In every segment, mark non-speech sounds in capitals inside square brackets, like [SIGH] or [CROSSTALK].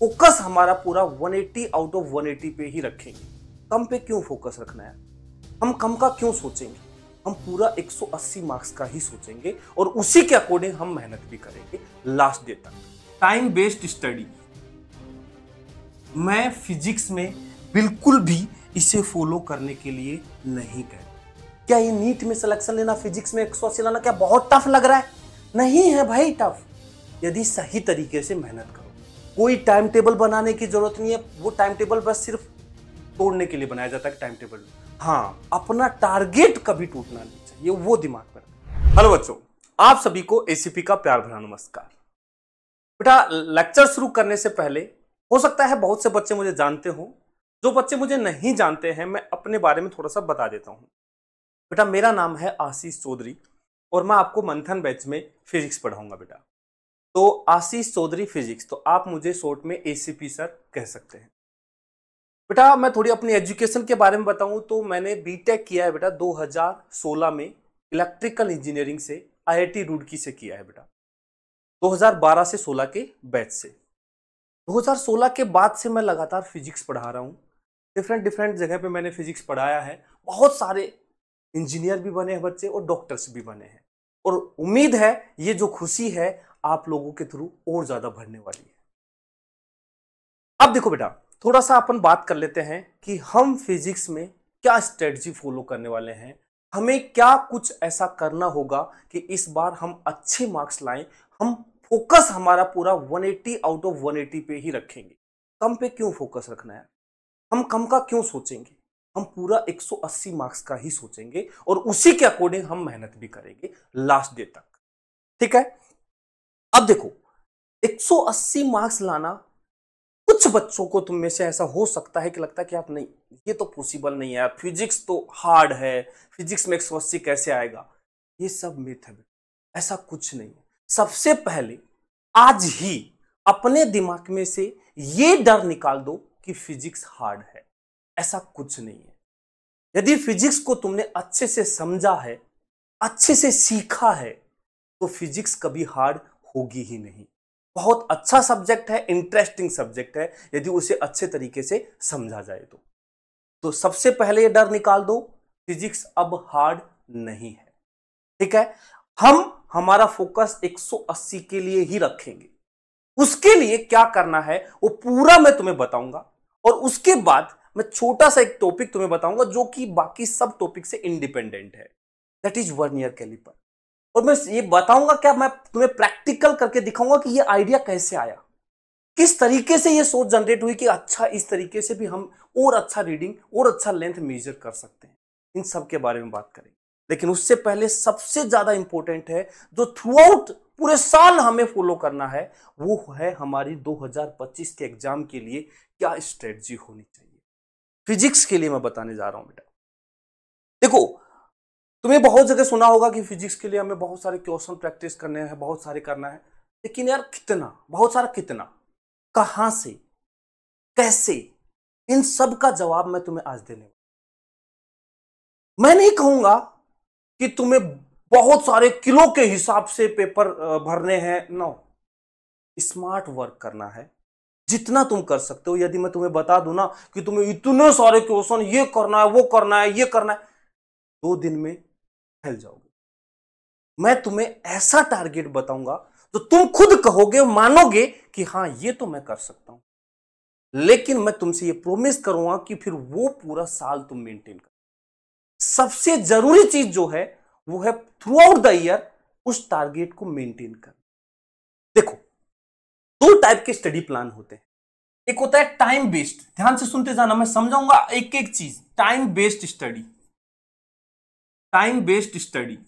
Focus हमारा पूरा 180 out of 180 पे ही रखेंगे। कम पे क्यों फोकस रखना है? हम कम का क्यों सोचेंगे? हम पूरा 180 मार्क्स का ही सोचेंगे और उसी के अकॉर्डिंग हम मेहनत भी करेंगे। लास्ट डे तक। टाइम बेस्ड स्टडी मैं फिजिक्स में बिल्कुल भी इसे फॉलो करने के लिए नहीं कहता क्या ये नीट में सिलेक्शन लेना फिजिक्स में 180 लाना क्या बहुत टफ लग रहा है? नहीं है भाई टफ यदि सही तरीके से मेहनत कोई टाइम टेबल बनाने की ज़रूरत नहीं है, वो टाइम टेबल बस सिर्फ़ तोड़ने के लिए बनाया जाता है टाइम टेबल। हाँ अपना टारगेट कभी टूटना नहीं चाहिए वो दिमाग में हेलो बच्चों, आप सभी को एसीपी का प्यार भरा नमस्कार। बेटा, लेक्चर शुरू करने से पहले, हो सकता है बहुत से बच्चे मुझे जानते हो। जो बच्चे मुझे नहीं जानते हैं, मैं अपने बारे में थोड़ा सा बता देता हूँ। बेटा, मेरा नाम है आशीष चौधरी और मैं आपको मंथन बैच में फिजिक्स पढ़ाऊँगा बेटा। तो आशीष चौधरी फिजिक्स तो आप मुझे शॉर्ट में एसीपी सर कह सकते हैं। बेटा, मैं थोड़ी अपनी एजुकेशन के बारे में बताऊँ तो मैंने बीटेक किया है बेटा 2016 में इलेक्ट्रिकल इंजीनियरिंग से आईआईटी रुड़की से किया है बेटा। 2012 से 16 के बैच से। 2016 के बाद से मैं लगातार फिजिक्स पढ़ा रहा हूँ। डिफरेंट डिफरेंट जगह पे मैंने फिजिक्स पढ़ाया है। बहुत सारे इंजीनियर भी बने हैं बच्चे और डॉक्टर्स भी बने हैं। और उम्मीद है, ये जो खुशी है आप लोगों के थ्रू और ज़्यादा बढ़ने वाली है। अब देखो बेटा, थोड़ा सा अपन बात कर लेते हैं कि हम फिजिक्स में क्या स्ट्रेटजी फॉलो करने वाले हैं। हमें क्या कुछ ऐसा करना होगा कि इस बार हम अच्छे मार्क्स लाएँ, हम फोकस हमारा पूरा 180 आउट ऑफ़ 180 पे ही रखेंगे। कम पे क्यों फोकस रखना है? हम कम का क्यों सोचेंगे? हम पूरा 180 मार्क्स का ही सोचेंगे और उसी के अकॉर्डिंग हम मेहनत भी करेंगे लास्ट डे तक। ठीक है? अब देखो 180 मार्क्स लाना, कुछ बच्चों को तुम में से ऐसा हो सकता है कि लगता है कि आप नहीं, ये तो पॉसिबल नहीं है फिजिक्स तो हार्ड है फिजिक्स में 180 कैसे आएगा? ये सब मिथ है ऐसा कुछ नहीं है। सबसे पहले, आज ही अपने दिमाग में से ये डर निकाल दो कि फिजिक्स हार्ड है। ऐसा कुछ नहीं है। यदि फिजिक्स को तुमने अच्छे से समझा है, अच्छे से सीखा है तो फिजिक्स कभी हार्ड होगी ही नहीं। बहुत अच्छा सब्जेक्ट है इंटरेस्टिंग सब्जेक्ट है, यदि उसे अच्छे तरीके से समझा जाए तो। तो सबसे पहले ये डर निकाल दो फिजिक्स अब हार्ड नहीं है। ठीक है? हम, हमारा फोकस 180 के लिए ही रखेंगे। उसके लिए क्या करना है, वो पूरा मैं तुम्हें बताऊँगा, और उसके बाद मैं छोटा सा एक टॉपिक तुम्हें बताऊँगा, जो कि बाकी सब टॉपिक से इंडिपेंडेंट है। That is vernier calliper और मैं ये बताऊँगा क्या, मैं तुम्हें प्रैक्टिकल करके दिखाऊँगा कि ये आइडिया कैसे आया। किस तरीके से ये सोच जनरेट हुई कि अच्छा इस तरीके से भी हम और अच्छा रीडिंग और अच्छा लेंथ मेजर कर सकते हैं। इन सब के बारे में बात करेंगे लेकिन उससे पहले सबसे ज़्यादा इंपॉर्टेंट है, जो थ्रू आउट पूरे साल हमें फॉलो करना है, वो है हमारी 2025 के एग्ज़ाम के लिए क्या स्ट्रेटजी होनी चाहिए। फिजिक्स के लिए मैं बताने जा रहा हूँ बेटा। देखो तुम्हें बहुत जगह सुना होगा कि फिजिक्स के लिए हमें बहुत सारे क्वेश्चन प्रैक्टिस करने हैं, बहुत सारे करना है। लेकिन यार कितना, बहुत सारा कितना? कहाँ से? कैसे? इन सब का जवाब मैं तुम्हें आज देने मैं नहीं कहूँगा कि तुम्हें बहुत सारे किलो के हिसाब से पेपर भरने हैं नो स्मार्ट वर्क करना है। जितना तुम कर सकते हो, यदि मैं तुम्हें बता दूँ ना कि तुम्हें इतने सारे क्वेश्चन, ये करना है, वो करना है, ये करना है, दो दिन में फैल जाओगे। मैं तुम्हें ऐसा टारगेट बताऊँगा तो तुम खुद कहोगे, मानोगे कि हाँ ये तो मैं कर सकता हूँ। लेकिन मैं तुमसे ये प्रोमिस करूँगा कि फिर वो पूरा साल तुम मेंटेन कर। सबसे ज़रूरी चीज़ जो है, वो है थ्रू आउट द ईयर उस टारगेट को मेंटेन कर देखो, दो टाइप के स्टडी प्लान होते हैं। एक होता है टाइम बेस्ड ध्यान से सुनते जाना, मैं समझाऊँगा एक एक चीज़। Time based study time based study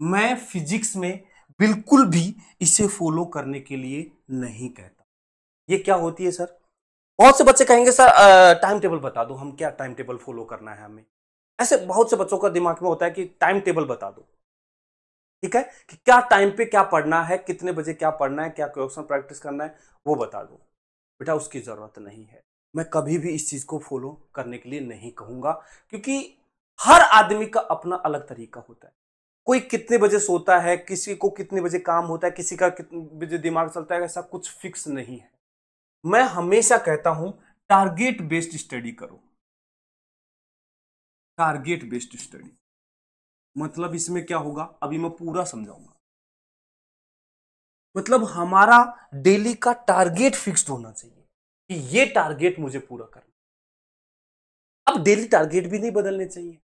मैं फिजिक्स में बिल्कुल भी इसे फॉलो करने के लिए नहीं कहता। ये क्या होती है सर बहुत से बच्चे कहेंगे, सर टाइम टेबल बता दो, हम क्या टाइम टेबल फॉलो करना है हमें? ऐसे बहुत से बच्चों का दिमाग में होता है कि टाइम टेबल बता दो। ठीक है? कि क्या टाइम पे क्या पढ़ना है, कितने बजे क्या पढ़ना है, क्या क्वेश्चन प्रैक्टिस करना है, वो बता दो। बेटा, उसकी ज़रूरत नहीं है। मैं कभी भी इस चीज़ को फॉलो करने के लिए नहीं कहूँगा, क्योंकि हर आदमी का अपना अलग तरीका होता है। कोई कितने बजे सोता है, किसी को कितने बजे काम होता है, किसी का कितने बजे दिमाग चलता है, ऐसा कुछ फिक्स नहीं है। मैं हमेशा कहता हूँ, टारगेट बेस्ड स्टडी करो। Target based study. मतलब इसमें क्या होगा, अभी मैं पूरा समझाऊँगा। मतलब हमारा डेली का टारगेट फिक्स्ड होना चाहिए कि ये टारगेट मुझे पूरा करना अब डेली टारगेट भी नहीं बदलने चाहिए।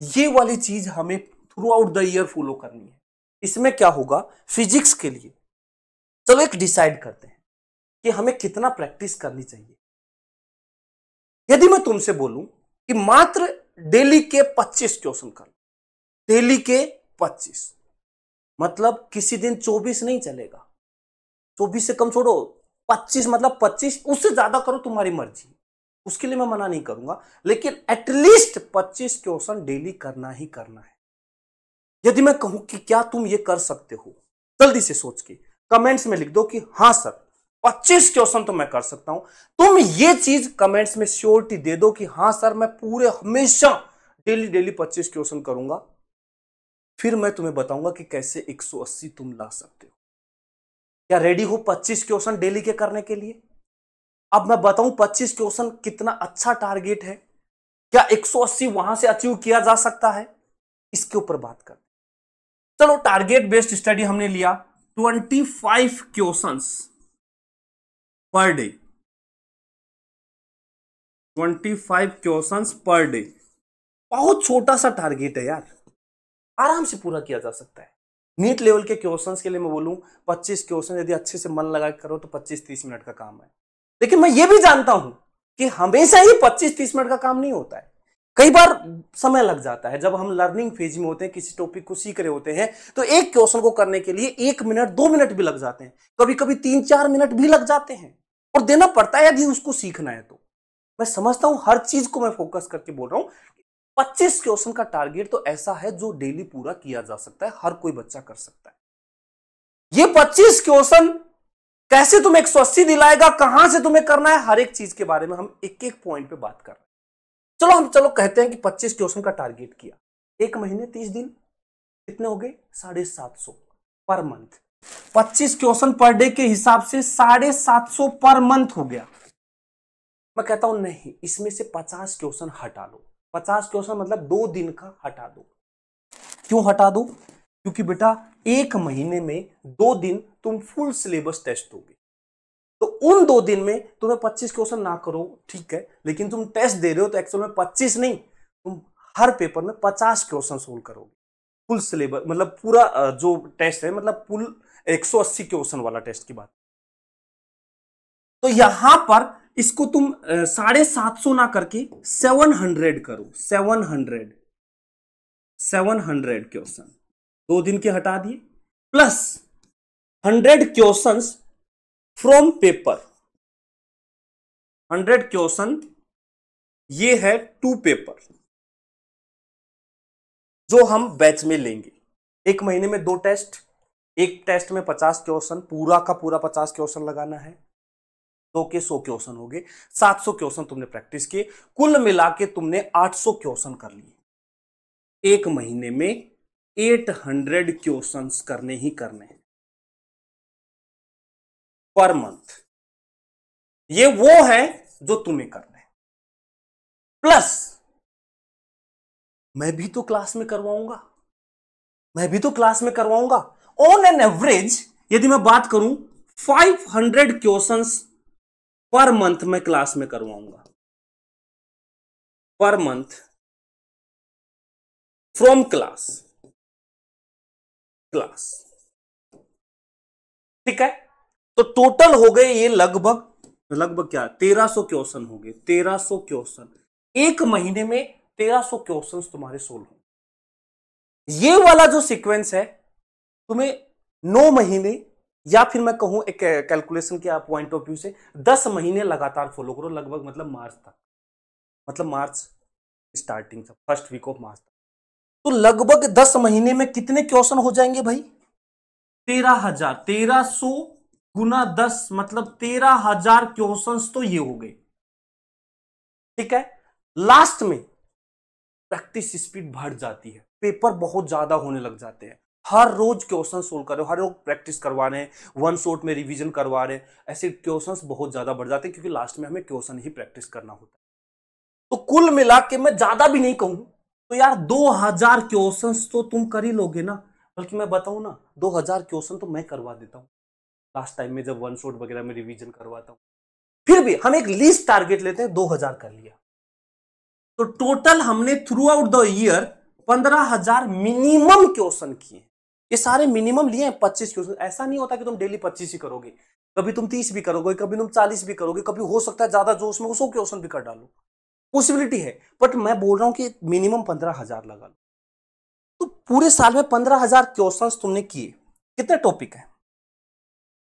ये वाली चीज़ हमें throughout the year follow करनी है। इसमें क्या होगा? फिजिक्स के लिए। चलो एक डिसाइड करते हैं कि हमें कितना प्रैक्टिस करनी चाहिए। यदि मैं तुमसे बोलूँ कि मात्र डेली के 25 क्वेश्चन कर लो। डेली के 25 मतलब किसी दिन 24 नहीं चलेगा। 24 से कम छोड़ो। 25 मतलब 25 उससे ज़्यादा करो तुम्हारी मर्ज़ी। उसके लिए मैं मना नहीं करूँगा, लेकिन एटलीस्ट 25 क्वेश्चन डेली करना ही करना है। यदि मैं कहूँ कि क्या तुम ये कर सकते हो, जल्दी से सोच के कमेंट्स में लिख दो कि हाँ सर 25 क्वेश्चन तो मैं कर सकता हूँ। तुम ये चीज़ कमेंट्स में श्योरिटी दे दो कि हाँ सर, मैं पूरे हमेशा डेली डेली 25 क्वेश्चन करूँगा। फिर मैं तुम्हें बताऊँगा कि कैसे 180 तुम ला सकते हो। क्या रेडी हो 25 क्वेश्चन डेली के करने के लिए? अब मैं बताऊँ 25 क्वेश्चन कितना अच्छा टारगेट है। क्या 180 वहाँ से अचीव किया जा सकता है? इसके ऊपर बात कर चलो टारगेट बेस्ड स्टडी हमने लिया। 25 questions per day 25 questions per day बहुत छोटा सा टारगेट है यार। आराम से पूरा किया जा सकता है। नीट लेवल के क्वेश्चंस के लिए मैं बोलूँ 25 क्वेश्चन यदि अच्छे से मन लगा करो तो 25-30 मिनट का काम है। लेकिन मैं ये भी जानता हूँ कि हमेशा ही 25-30 मिनट का काम नहीं होता है। कई बार समय लग जाता है, जब हम लर्निंग फ़ेज़ में होते हैं, किसी टॉपिक को सीख रहे होते हैं तो एक क्वेश्चन को करने के लिए एक मिनट दो मिनट भी लग जाते हैं। कभी कभी तीन चार मिनट भी लग जाते हैं और देना पड़ता है यदि उसको सीखना है तो। मैं समझता हूँ हर चीज़ को मैं फोकस करके बोल रहा हूँ, पच्चीस क्वेश्चन का टारगेट तो ऐसा है जो डेली पूरा किया जा सकता है, हर कोई बच्चा कर सकता है। ये पच्चीस क्वेश्चन कैसे तुम्हें एक सौ अस्सी दिलाएगा? कहाँ से तुम्हें करना है? हर एक चीज़ के बारे में हम एक एक पॉइंट पे बात कर रहे हैं। चलो हम, चलो कहते हैं कि 25 क्वेश्चन का टारगेट किया। एक महीने 30 दिन? कितने हो गए? साढ़े सात सौ per month 25 question per day के हिसाब से साढ़े सात सौ पर मंथ हो गया। मैं कहता हूँ, नहीं, इसमें से 50 क्वेश्चन हटा लो 50 क्वेश्चन मतलब दो दिन का हटा दो। क्यों हटा दो? क्योंकि बेटा, एक महीने में दो दिन तुम फुल सिलेबस टेस्ट दोगे। तो उन दो दिन में तुम्हें 25 क्वेश्चन ना करो, ठीक है? लेकिन तुम टेस्ट दे रहे हो तो एक्चुअल में 25 नहीं, तुम हर पेपर में 50 क्वेश्चन सोल्व करोगे। फुल सिलेबस मतलब पूरा जो टेस्ट है मतलब फुल 180 क्वेश्चन वाला टेस्ट की बात। तो यहाँ पर इसको तुम साढ़े सात सौ ना करके सेवन हंड्रेड करो seven hundred seven hundred question दो दिन के हटा दिए। Plus hundred question from paper hundred question ये है टू पेपर जो हम बैच में लेंगे। एक महीने में दो टेस्ट एक टेस्ट में पचास क्वेश्चन पूरा का पूरा पचास क्वेश्चन लगाना है। दो के सौ क्वेश्चन हो गए। सात सौ क्वेश्चन तुमने प्रैक्टिस किए। कुल मिला के तुमने आठ सौ क्वेश्चन कर लिए। एक महीने में एट हंड्रेड क्वेश्चन करने ही करने हैं। Per month. ये वो है जो तुम्हें करना है। प्लस, मैं भी तो क्लास में करवाऊँगा। मैं भी तो क्लास में करवाऊँगा। ऑन एन एवरेज यदि मैं बात करूँ 500 क्वेश्चंस पर मंथ मैं क्लास में करवाऊँगा। Per month. From class class ठीक है? तो टोटल हो गए ये लगभग लगभग क्या? तेरह सौ क्वेश्चन हो गए तेरह सौ क्वेश्चन। एक महीने में तेरह सौ क्वेश्चन तुम्हारे सोल्व हो ये वाला जो सीक्वेंस है, तुम्हें नौ महीने या फिर मैं कहूँ एक कैलकुलेशन के पॉइंट ऑफ़ व्यू से, दस महीने लगातार फॉलो करो, लगभग मतलब मार्च तक। मतलब मार्च स्टार्टिंग से फ़र्स्ट वीक ऑफ़ मार्च तक। तो लगभग दस महीने में कितने क्वेश्चन हो जाएँगे भाई? तेरह हज़ार, तेरह सो गुना दस मतलब तेरह हज़ार क्वेश्चन तो ये हो गए। ठीक है? लास्ट में प्रैक्टिस स्पीड बढ़ जाती है। पेपर बहुत ज़्यादा होने लग जाते हैं। हर रोज क्वेश्चन सोल्व कर रहे हो हर रोज प्रैक्टिस करवा रहे हैं वन शॉट में रिवीजन करवा रहे हैं ऐसे क्वेश्चंस बहुत ज़्यादा बढ़ जाते हैं क्योंकि लास्ट में हमें क्वेश्चन ही प्रैक्टिस करना होता है। तो कुल मिला के मैं ज़्यादा भी नहीं कहूँ तो यार 2000 क्वेश्चंस तो तुम कर ही लोगे ना। बल्कि मैं बताऊँ ना 2000 क्वेश्चन तो मैं करवा देता हूँ। लास्ट टाइम में जब वन शॉट वगैरह में रिवीजन करवाता हूँ। फिर भी हम एक लिस्ट टारगेट लेते हैं 2000 कर लिया। तो टोटल हमने थ्रू आउट द ईयर पंद्रह हज़ार मिनिमम क्वेश्चन किए। ये सारे मिनिमम लिए हैं, पच्चीस क्वेश्चन। ऐसा नहीं होता कि तुम डेली पच्चीस ही करोगे। कभी तुम तीस भी करोगे, कभी तुम चालीस भी करोगे, कभी हो सकता है ज़्यादा जोश में सौ क्वेश्चन भी कर डालो। पॉसिबिलिटी है। बट मैं बोल रहा हूँ कि मिनिमम पंद्रह हज़ार लगा लो। तो पूरे साल में पंद्रह हज़ार क्वेश्चन तुमने किए। कितने टॉपिक है?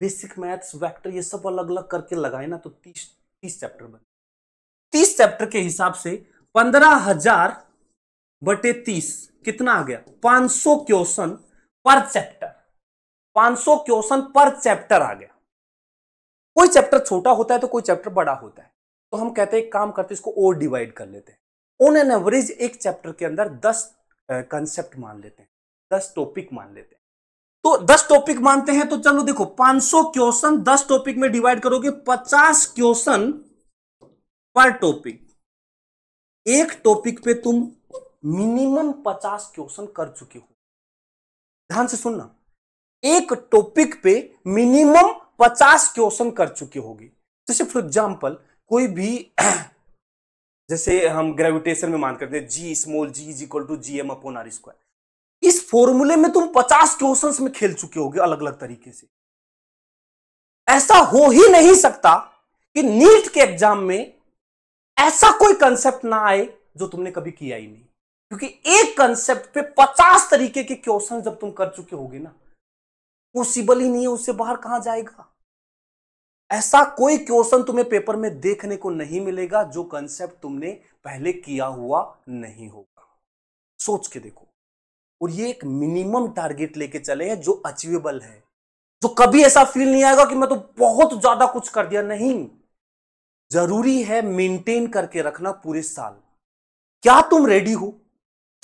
बेसिक मैथ्स वेक्टर ये सब अलग अलग करके लगाए ना तो तीस तीस चैप्टर बने तीस चैप्टर के हिसाब से पंद्रह हज़ार बटे तीस कितना आ गया? पाँच सौ क्वेश्चन पर चैप्टर पाँच सौ क्वेश्चन पर चैप्टर आ गया। कोई चैप्टर छोटा होता है तो कोई चैप्टर बड़ा होता है। तो हम कहते हैं काम करते इसको और डिवाइड कर लेते हैं। ऑन एन एवरेज एक चैप्टर के अंदर दस कंसेप्ट मान लेते हैं, दस टॉपिक मान लेते हैं। तो दस टॉपिक मानते हैं तो चलो देखो 500 क्वेश्चन दस टॉपिक में डिवाइड करोगे 50 क्वेश्चन पर टॉपिक एक टॉपिक पे तुम मिनिमम 50 क्वेश्चन कर चुके हो। ध्यान से सुनना, एक टॉपिक पे मिनिमम 50 क्वेश्चन कर चुके होगी। जैसे फॉर एग्जांपल कोई भी [CLEARS THROAT] जैसे हम ग्रेविटेशन में मान करते हैं G small g is equal to G M upon R square इस फॉर्मूले में तुम 50 क्वेश्चन में खेल चुके होगे अलग अलग तरीके से। ऐसा हो ही नहीं सकता कि नीट के एग्ज़ाम में ऐसा कोई कंसेप्ट ना आए जो तुमने कभी किया ही नहीं। क्योंकि एक कंसेप्ट पे 50 तरीके के क्वेश्चन जब तुम कर चुके होगे ना पॉसिबल ही नहीं है उससे बाहर कहाँ जाएगा। ऐसा कोई क्वेश्चन तुम्हें पेपर में देखने को नहीं मिलेगा जो कंसेप्ट तुमने पहले किया हुआ नहीं होगा। सोच के देखो। और ये एक मिनिमम टारगेट लेके चले हैं जो अचीवेबल है। जो कभी ऐसा फील नहीं आएगा कि मैं तो बहुत ज़्यादा कुछ कर दिया। नहीं। ज़रूरी है मेंटेन करके रखना पूरे साल। क्या तुम रेडी हो?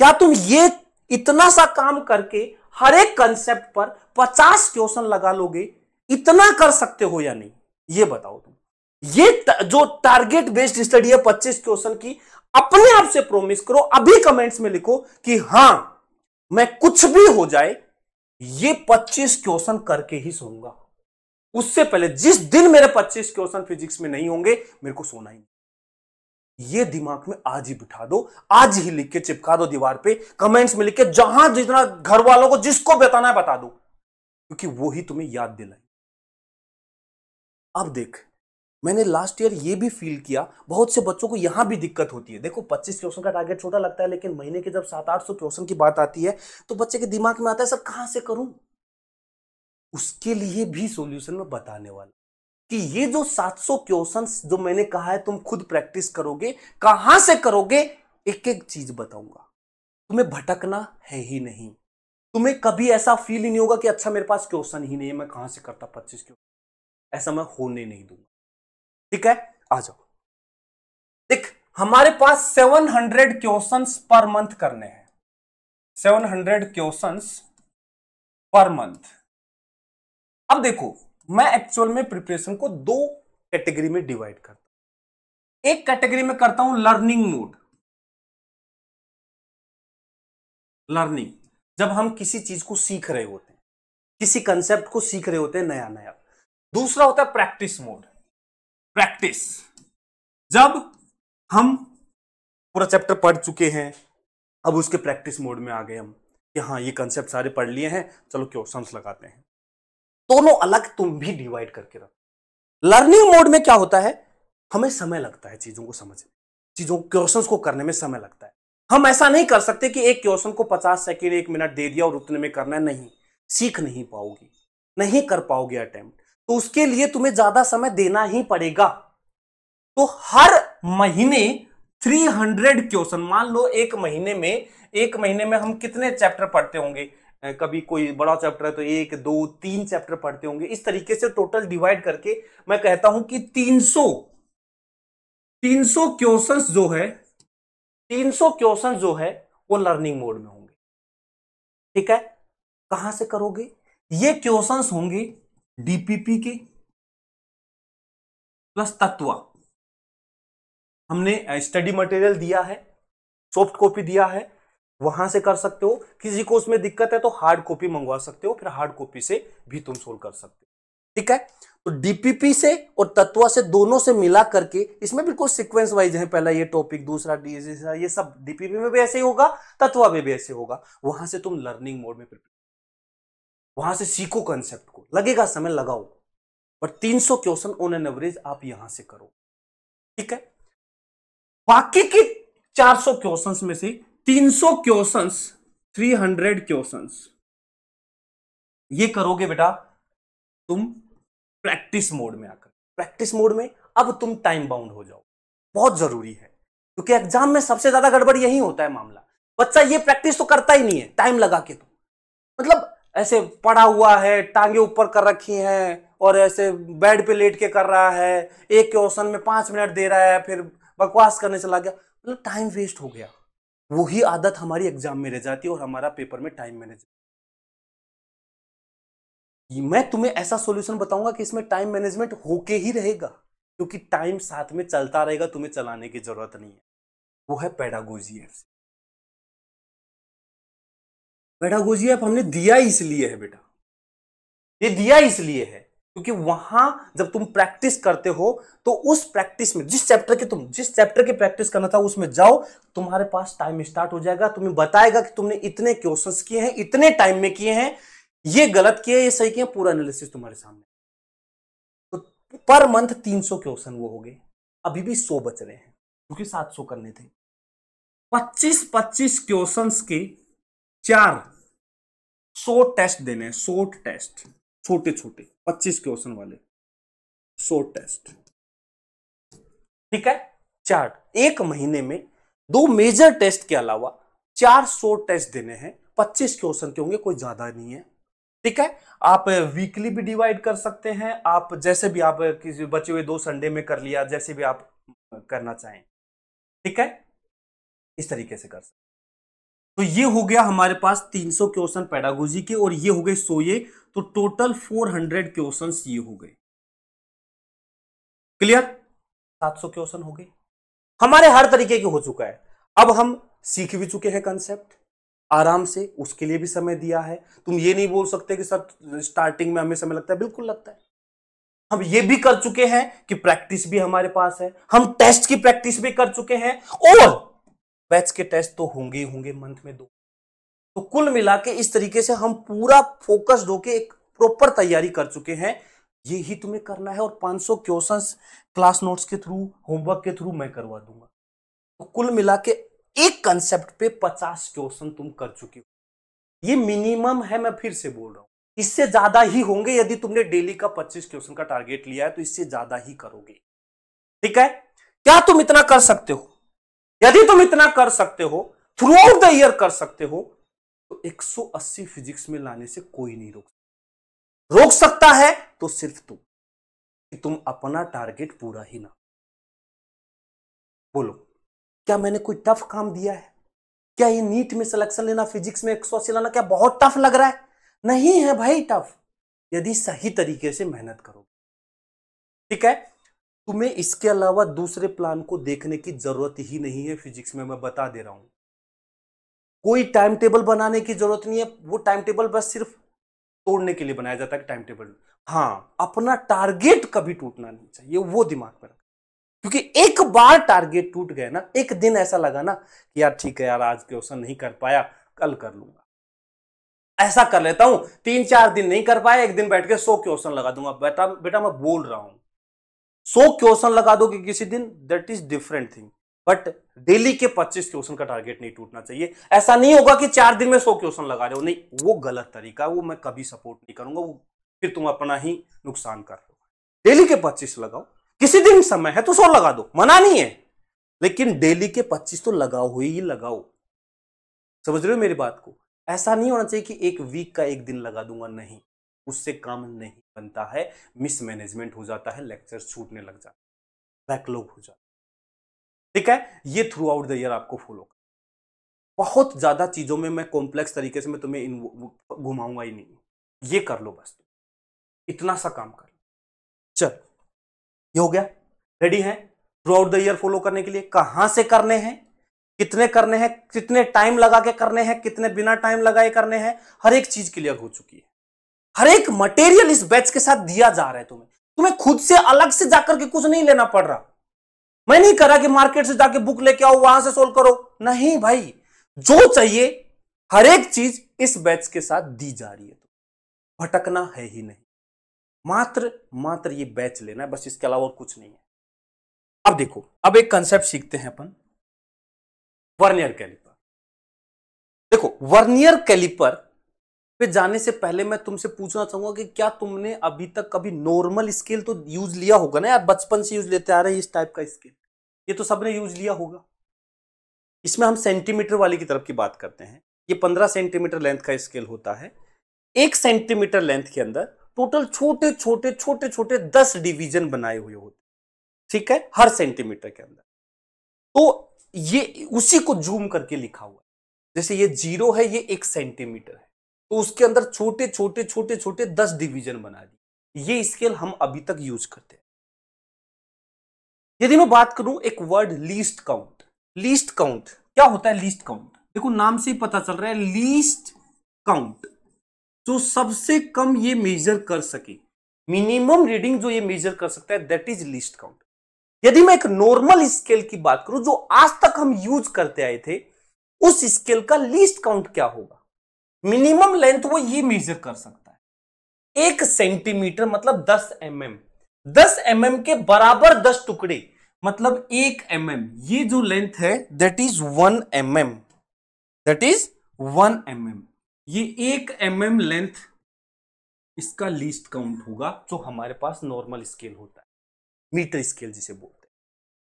क्या तुम ये इतना सा काम करके हर एक कंसेप्ट पर 50 क्वेश्चन लगा लोगे? इतना कर सकते हो या नहीं? ये बताओ तुम। ये जो टारगेट बेस्ड स्टडी है 25 क्वेश्चन की, अपने आप से प्रोमिस करो, अभी कमेंट्स में लिखो कि हाँ, मैं कुछ भी हो जाए, ये 25 क्वेश्चन करके ही सोऊँगा उससे पहले जिस दिन मेरे 25 क्वेश्चन फिजिक्स में नहीं होंगे, मेरे को सोना ही ये दिमाग में आज ही बिठा दो, आज ही लिख के चिपका दो दीवार पे कमेंट्स में लिख के जहाँ जितना घर वालों को जिसको बताना है बता दो, क्योंकि वो ही तुम्हें याद दिलाई अब देख, मैंने लास्ट ईयर ये भी फील किया, बहुत से बच्चों को यहाँ भी दिक्कत होती है। देखो 25 क्वेश्चन का टारगेट छोटा लगता है, लेकिन महीने के जब सात, आठ सौ क्वेश्चन की बात आती है तो बच्चे के दिमाग में आता है, सर, कहाँ से करूँ? उसके लिए भी सॉल्यूशन में बताने वाला कि ये जो 700 क्वेश्चंस जो मैंने कहा है, तुम खुद प्रैक्टिस करोगे, कहाँ से करोगे एक एक चीज़ बताऊँगा। तुम्हें भटकना है ही नहीं। तुम्हें कभी ऐसा फील ही नहीं होगा कि अच्छा मेरे पास क्वेश्चन ही नहीं है, मैं कहाँ से करता पच्चीस क्वेश्चन ऐसा मैं होने नहीं दूँगा। ठीक है? आ जाओ। देख, हमारे पास 700 क्वेश्चंस पर मंथ करने हैं। 700 क्वेश्चंस पर मंथ। अब देखो, मैं एक्चुअल में प्रिपरेशन को दो कैटेगरी में डिवाइड करता हूँ। एक कैटेगरी में करता हूँ लर्निंग मोड लर्निंग जब हम किसी चीज़ को सीख रहे होते हैं, किसी कंसेप्ट को सीख रहे होते हैं नया नया दूसरा होता है प्रैक्टिस मोड। प्रैक्टिस। जब हम पूरा चैप्टर पढ़ चुके हैं, अब उसके प्रैक्टिस मोड में आ गए हम कि हाँ ये कंसेप्ट सारे पढ़ लिए हैं, चलो क्वेश्चंस लगाते हैं। दोनों अलग, तुम भी डिवाइड करके रखो। लर्निंग मोड में क्या होता है? हमें समय लगता है चीज़ों को समझने। चीज़ों क्वेश्चंस को करने में समय लगता है। हम ऐसा नहीं कर सकते कि एक क्वेश्चन को 50 सेकेंड एक मिनट दे दिया और उतने में करना है, नहीं। सीख नहीं पाओगी। नहीं कर पाओगे अटेम्प्ट तो उसके लिए तुम्हें ज़्यादा समय देना ही पड़ेगा। तो हर महीने 300 क्वेश्चन मान लो एक महीने में, एक महीने में हम कितने चैप्टर पढ़ते होंगे? कभी कोई बड़ा चैप्टर है तो एक, दो, तीन चैप्टर पढ़ते होंगे। इस तरीके से टोटल डिवाइड करके मैं कहता हूँ कि 300 300 क्वेश्चंस जो है 300 क्वेश्चन जो है, वो लर्निंग मोड में होंगे। ठीक है? कहाँ से करोगे? ये क्वेश्चंस होंगे डीपीपी के प्लस तत्व। हमने स्टडी मटेरियल दिया है सॉफ्ट कॉपी दिया है, वहाँ से कर सकते हो। किसी को उसमें दिक्कत है तो हार्ड कॉपी मंगवा सकते हो, फिर हार्ड कॉपी से भी तुम सोल्व कर सकते हो। ठीक है? तो डीपीपी से और तत्वा से दोनों से मिला करके, इसमें बिल्कुल सीक्वेंस वाइज है। पहला ये टॉपिक दूसरा ये सब डीपीपी में भी ऐसे ही होगा, तत्वा में भी ऐसे होगा। वहाँ से तुम लर्निंग मोड में प्रिपेयर वहाँ से सीखो कंसेप्ट को। लगेगा समय लगाओ but 300 question on an average आप यहाँ से करो। ठीक है? बाकी की 400 क्वेश्चंस में से 300 क्वेश्चंस 300 क्वेश्चंस ये करोगे बेटा, तुम प्रैक्टिस मोड में आकर। प्रैक्टिस मोड में अब तुम टाइम बाउंड हो जाओ। बहुत ज़रूरी है, क्योंकि एग्ज़ाम में सबसे ज़्यादा गड़बड़ यही होता है मामला। बच्चा ये प्रैक्टिस तो करता ही नहीं है टाइम लगा के तो। मतलब ऐसे पड़ा हुआ है, टांगे ऊपर कर रखी हैं और ऐसे बेड पे लेट के कर रहा है, एक क्वेश्चन में पाँच मिनट दे रहा है, फिर बकवास करने चला गया। मतलब टाइम वेस्ट हो गया। वही आदत हमारी एग्ज़ाम में रह जाती है और हमारा पेपर में टाइम मैनेज मैं तुम्हें ऐसा सॉल्यूशन बताऊँगा कि इसमें टाइम मैनेजमेंट होके ही रहेगा, क्योंकि टाइम साथ में चलता रहेगा, तुम्हें चलाने की ज़रूरत नहीं है। वो है पेडागोजी ऐप पेडागोजी ऐप हमने दिया इसलिए है बेटा। ये दिया इसलिए है क्योंकि वहाँ जब तुम प्रैक्टिस करते हो तो उस प्रैक्टिस में, जिस चैप्टर के तुम, जिस चैप्टर की प्रैक्टिस करना था उसमें जाओ, तुम्हारे पास टाइम स्टार्ट हो जाएगा, तुम्हें बताएगा कि तुमने इतने क्वेश्चंस किए हैं, इतने टाइम में किए हैं, ये गलत किए, ये सही किए, पूरा एनालिसिस तुम्हारे सामने। तो पर मंथ 300 क्वेश्चन वो हो गए, अभी भी 100 बच रहे हैं, क्योंकि 700 करने थे। 25 25 क्वेश्चंस के चार सौ टेस्ट देने हैं सौ टेस्ट। छोटे छोटे 25 क्वेश्चन वाले। सौ टेस्ट। ठीक है? चार्ट एक महीने में दो मेजर टेस्ट के अलावा चार सौ टेस्ट देने हैं। 25 क्वेश्चन के होंगे, कोई ज़्यादा नहीं है। ठीक है? आप वीकली भी डिवाइड कर सकते हैं। आप जैसे भी आप किसी बचे हुए दो संडे में कर लिया, जैसे भी आप करना चाहें। ठीक है? इस तरीके से कर सकते तो ये हो गया हमारे पास 300 क्वेश्चन पैडागोजी के और ये हो गए सोए तो टोटल 400 क्वेश्चन ये हो गए। क्लियर 700 क्वेश्चन हो गए। हमारे हर तरीके के हो चुका है। अब हम सीख भी चुके हैं कंसेप्ट आराम से उसके लिए भी समय दिया है। तुम ये नहीं बोल सकते कि सर स्टार्टिंग में हमें समय लगता है। बिल्कुल लगता है। हम ये भी कर चुके हैं कि प्रैक्टिस भी हमारे पास है। हम टेस्ट की प्रैक्टिस भी कर चुके हैं और बैच के टेस्ट तो होंगे ही होंगे, मंथ में दो। तो कुल मिला के इस तरीके से हम पूरा फोकस्ड होके एक प्रॉपर तैयारी कर चुके हैं। ये ही तुम्हें करना है और 500 क्वेश्चंस क्लास नोट्स के थ्रू, होमवर्क के थ्रू मैं करवा दूँगा। तो कुल मिला के एक कंसेप्ट पे पचास क्वेश्चन तुम कर चुके हो। ये मिनिमम है, मैं फिर से बोल रहा हूँ। इससे ज़्यादा ही होंगे यदि तुमने डेली का पच्चीस क्वेश्चन का टारगेट लिया है तो इससे ज़्यादा ही करोगे। ठीक है? क्या तुम इतना कर सकते हो? यदि तुम इतना कर सकते हो थ्रू आउट द ईयर कर सकते हो तो 180 फिजिक्स में लाने से कोई नहीं रोक सकता। रोक सकता है तो सिर्फ़ तुम, कि तुम अपना टारगेट पूरा ही ना बोलो, क्या मैंने कोई टफ काम दिया है? क्या ये नीट में सिलेक्शन लेना फिजिक्स में एक सौ अस्सी लाना, क्या बहुत टफ लग रहा है? नहीं है भाई टफ यदि सही तरीके से मेहनत करो ठीक है? तुम्हें इसके अलावा दूसरे प्लान को देखने की ज़रूरत ही नहीं है फिजिक्स में, मैं बता दे रहा हूँ। कोई टाइम टेबल बनाने की ज़रूरत नहीं है, वो टाइम टेबल बस सिर्फ़ तोड़ने के लिए बनाया जाता है टाइम टेबल हाँ अपना टारगेट कभी टूटना नहीं चाहिए, वो दिमाग में क्योंकि एक बार टारगेट टूट गए ना, एक दिन ऐसा लगा ना कि यार ठीक है यार, आज क्वेश्चन नहीं कर पाया, कल कर लूँगा। ऐसा कर लेता हूँ, तीन चार दिन नहीं कर पाया, एक दिन बैठ के सौ क्वेश्चन लगा दूँगा। बेटा बेटा, मैं बोल रहा हूँ सौ क्वेश्चन लगा दो कि किसी दिन that is different thing but daily के 25 क्वेश्चन का टारगेट नहीं टूटना चाहिए। ऐसा नहीं होगा कि चार दिन में सौ क्वेश्चन लगा रहे हो। नहीं, वो गलत तरीका वो मैं कभी सपोर्ट नहीं करूँगा, वो फिर तुम अपना ही नुकसान कर रहे हो। डेली के 25 लगाओ। किसी दिन समय है तो सौ लगा दो, मना नहीं है। लेकिन डेली के पच्चीस तो लगाओ ही लगाओ। समझ रहे हो मेरी बात को? ऐसा नहीं होना चाहिए कि एक वीक का एक दिन लगा दूँगा, नहीं। उससे काम नहीं बनता है मिसमैनेजमेंट हो जाता है लेक्चर छूटने लग जाता है बैकलॉग हो जाता ठीक है? ये थ्रू आउट द ईयर आपको फॉलो कर बहुत ज़्यादा चीज़ों में मैं कॉम्प्लेक्स तरीके से मैं तुम्हें घुमाऊँगा ही नहीं। ये कर लो बस इतना सा काम कर लो। चल, ये हो गया। रेडी है? Throughout the year follow करने के लिए। कहाँ से करने हैं? कितने करने हैं? कितने टाइम लगा के करने हैं? कितने बिना टाइम लगाए करने हैं? हर एक चीज़ क्लियर हो चुकी है। हर एक मटेरियल इस बैच के साथ दिया जा रहा है तुम्हें। तुम्हें खुद से अलग से जाकर के कुछ नहीं लेना पड़ रहा। मैं नहीं करा कि मार्केट से जाके बुक लेके आओ, वहाँ से सोल्व करो। नहीं भाई, जो चाहिए, हर एक चीज़ इस बैच के साथ दी जा रही है। तो भटकना है ही नहीं। मात्र मात्र ये बैच लेना है, बस इसके अलावा और कुछ नहीं है। अब देखो, अब एक कंसेप्ट सीखते हैं अपन। वर्नियर कैलिपर देखो वर्नियर कैलिपर पे जाने से पहले मैं तुमसे पूछना चाहूँगा कि क्या तुमने अभी तक कभी नॉर्मल स्केल तो यूज़ लिया होगा ना? यार बचपन से यूज़ लेते आ रहे हैं इस टाइप का स्केल ये तो सबने यूज़ लिया होगा। इसमें हम सेंटीमीटर वाली की तरफ़ की बात करते हैं। ये पंद्रह सेंटीमीटर लेंथ का स्केल होता है। एक सेंटीमीटर लेंथ के अंदर टोटल छोटे छोटे छोटे छोटे दस डिवीज़न बनाए हुए होते ठीक है? हर सेंटीमीटर के अंदर। तो ये उसी को जूम करके लिखा हुआ है। जैसे ये ज़ीरो है, ये एक सेंटीमीटर है। तो उसके अंदर छोटे छोटे छोटे छोटे दस डिवीज़न बना दी ये स्केल हम अभी तक यूज़ करते हैं। यदि मैं बात करूँ एक word least count least count क्या होता है लीस्ट काउंट देखो, नाम से ही पता चल रहा है लीस्ट काउंट जो सबसे कम ये मेजर कर सके मिनिमम रीडिंग जो ये मेजर कर सकता है दैट इज़ लीस्ट काउंट यदि मैं एक नॉर्मल स्केल की बात करूँ, जो आज तक हम यूज़ करते आए थे, उस स्केल का लीस्ट काउंट क्या होगा? मिनिमम लेंथ वो ये मेजर कर सकता है। एक सेंटीमीटर मतलब 10 एम एम दस एम mm के बराबर 10 टुकड़े मतलब एक एम mm. ये जो लेंथ है that is one M M that is one M M ये एक एम एम लेंथ इसका लीस्ट काउंट होगा, जो हमारे पास नॉर्मल स्केल होता है। मीटर स्केल जिसे बोलते हैं।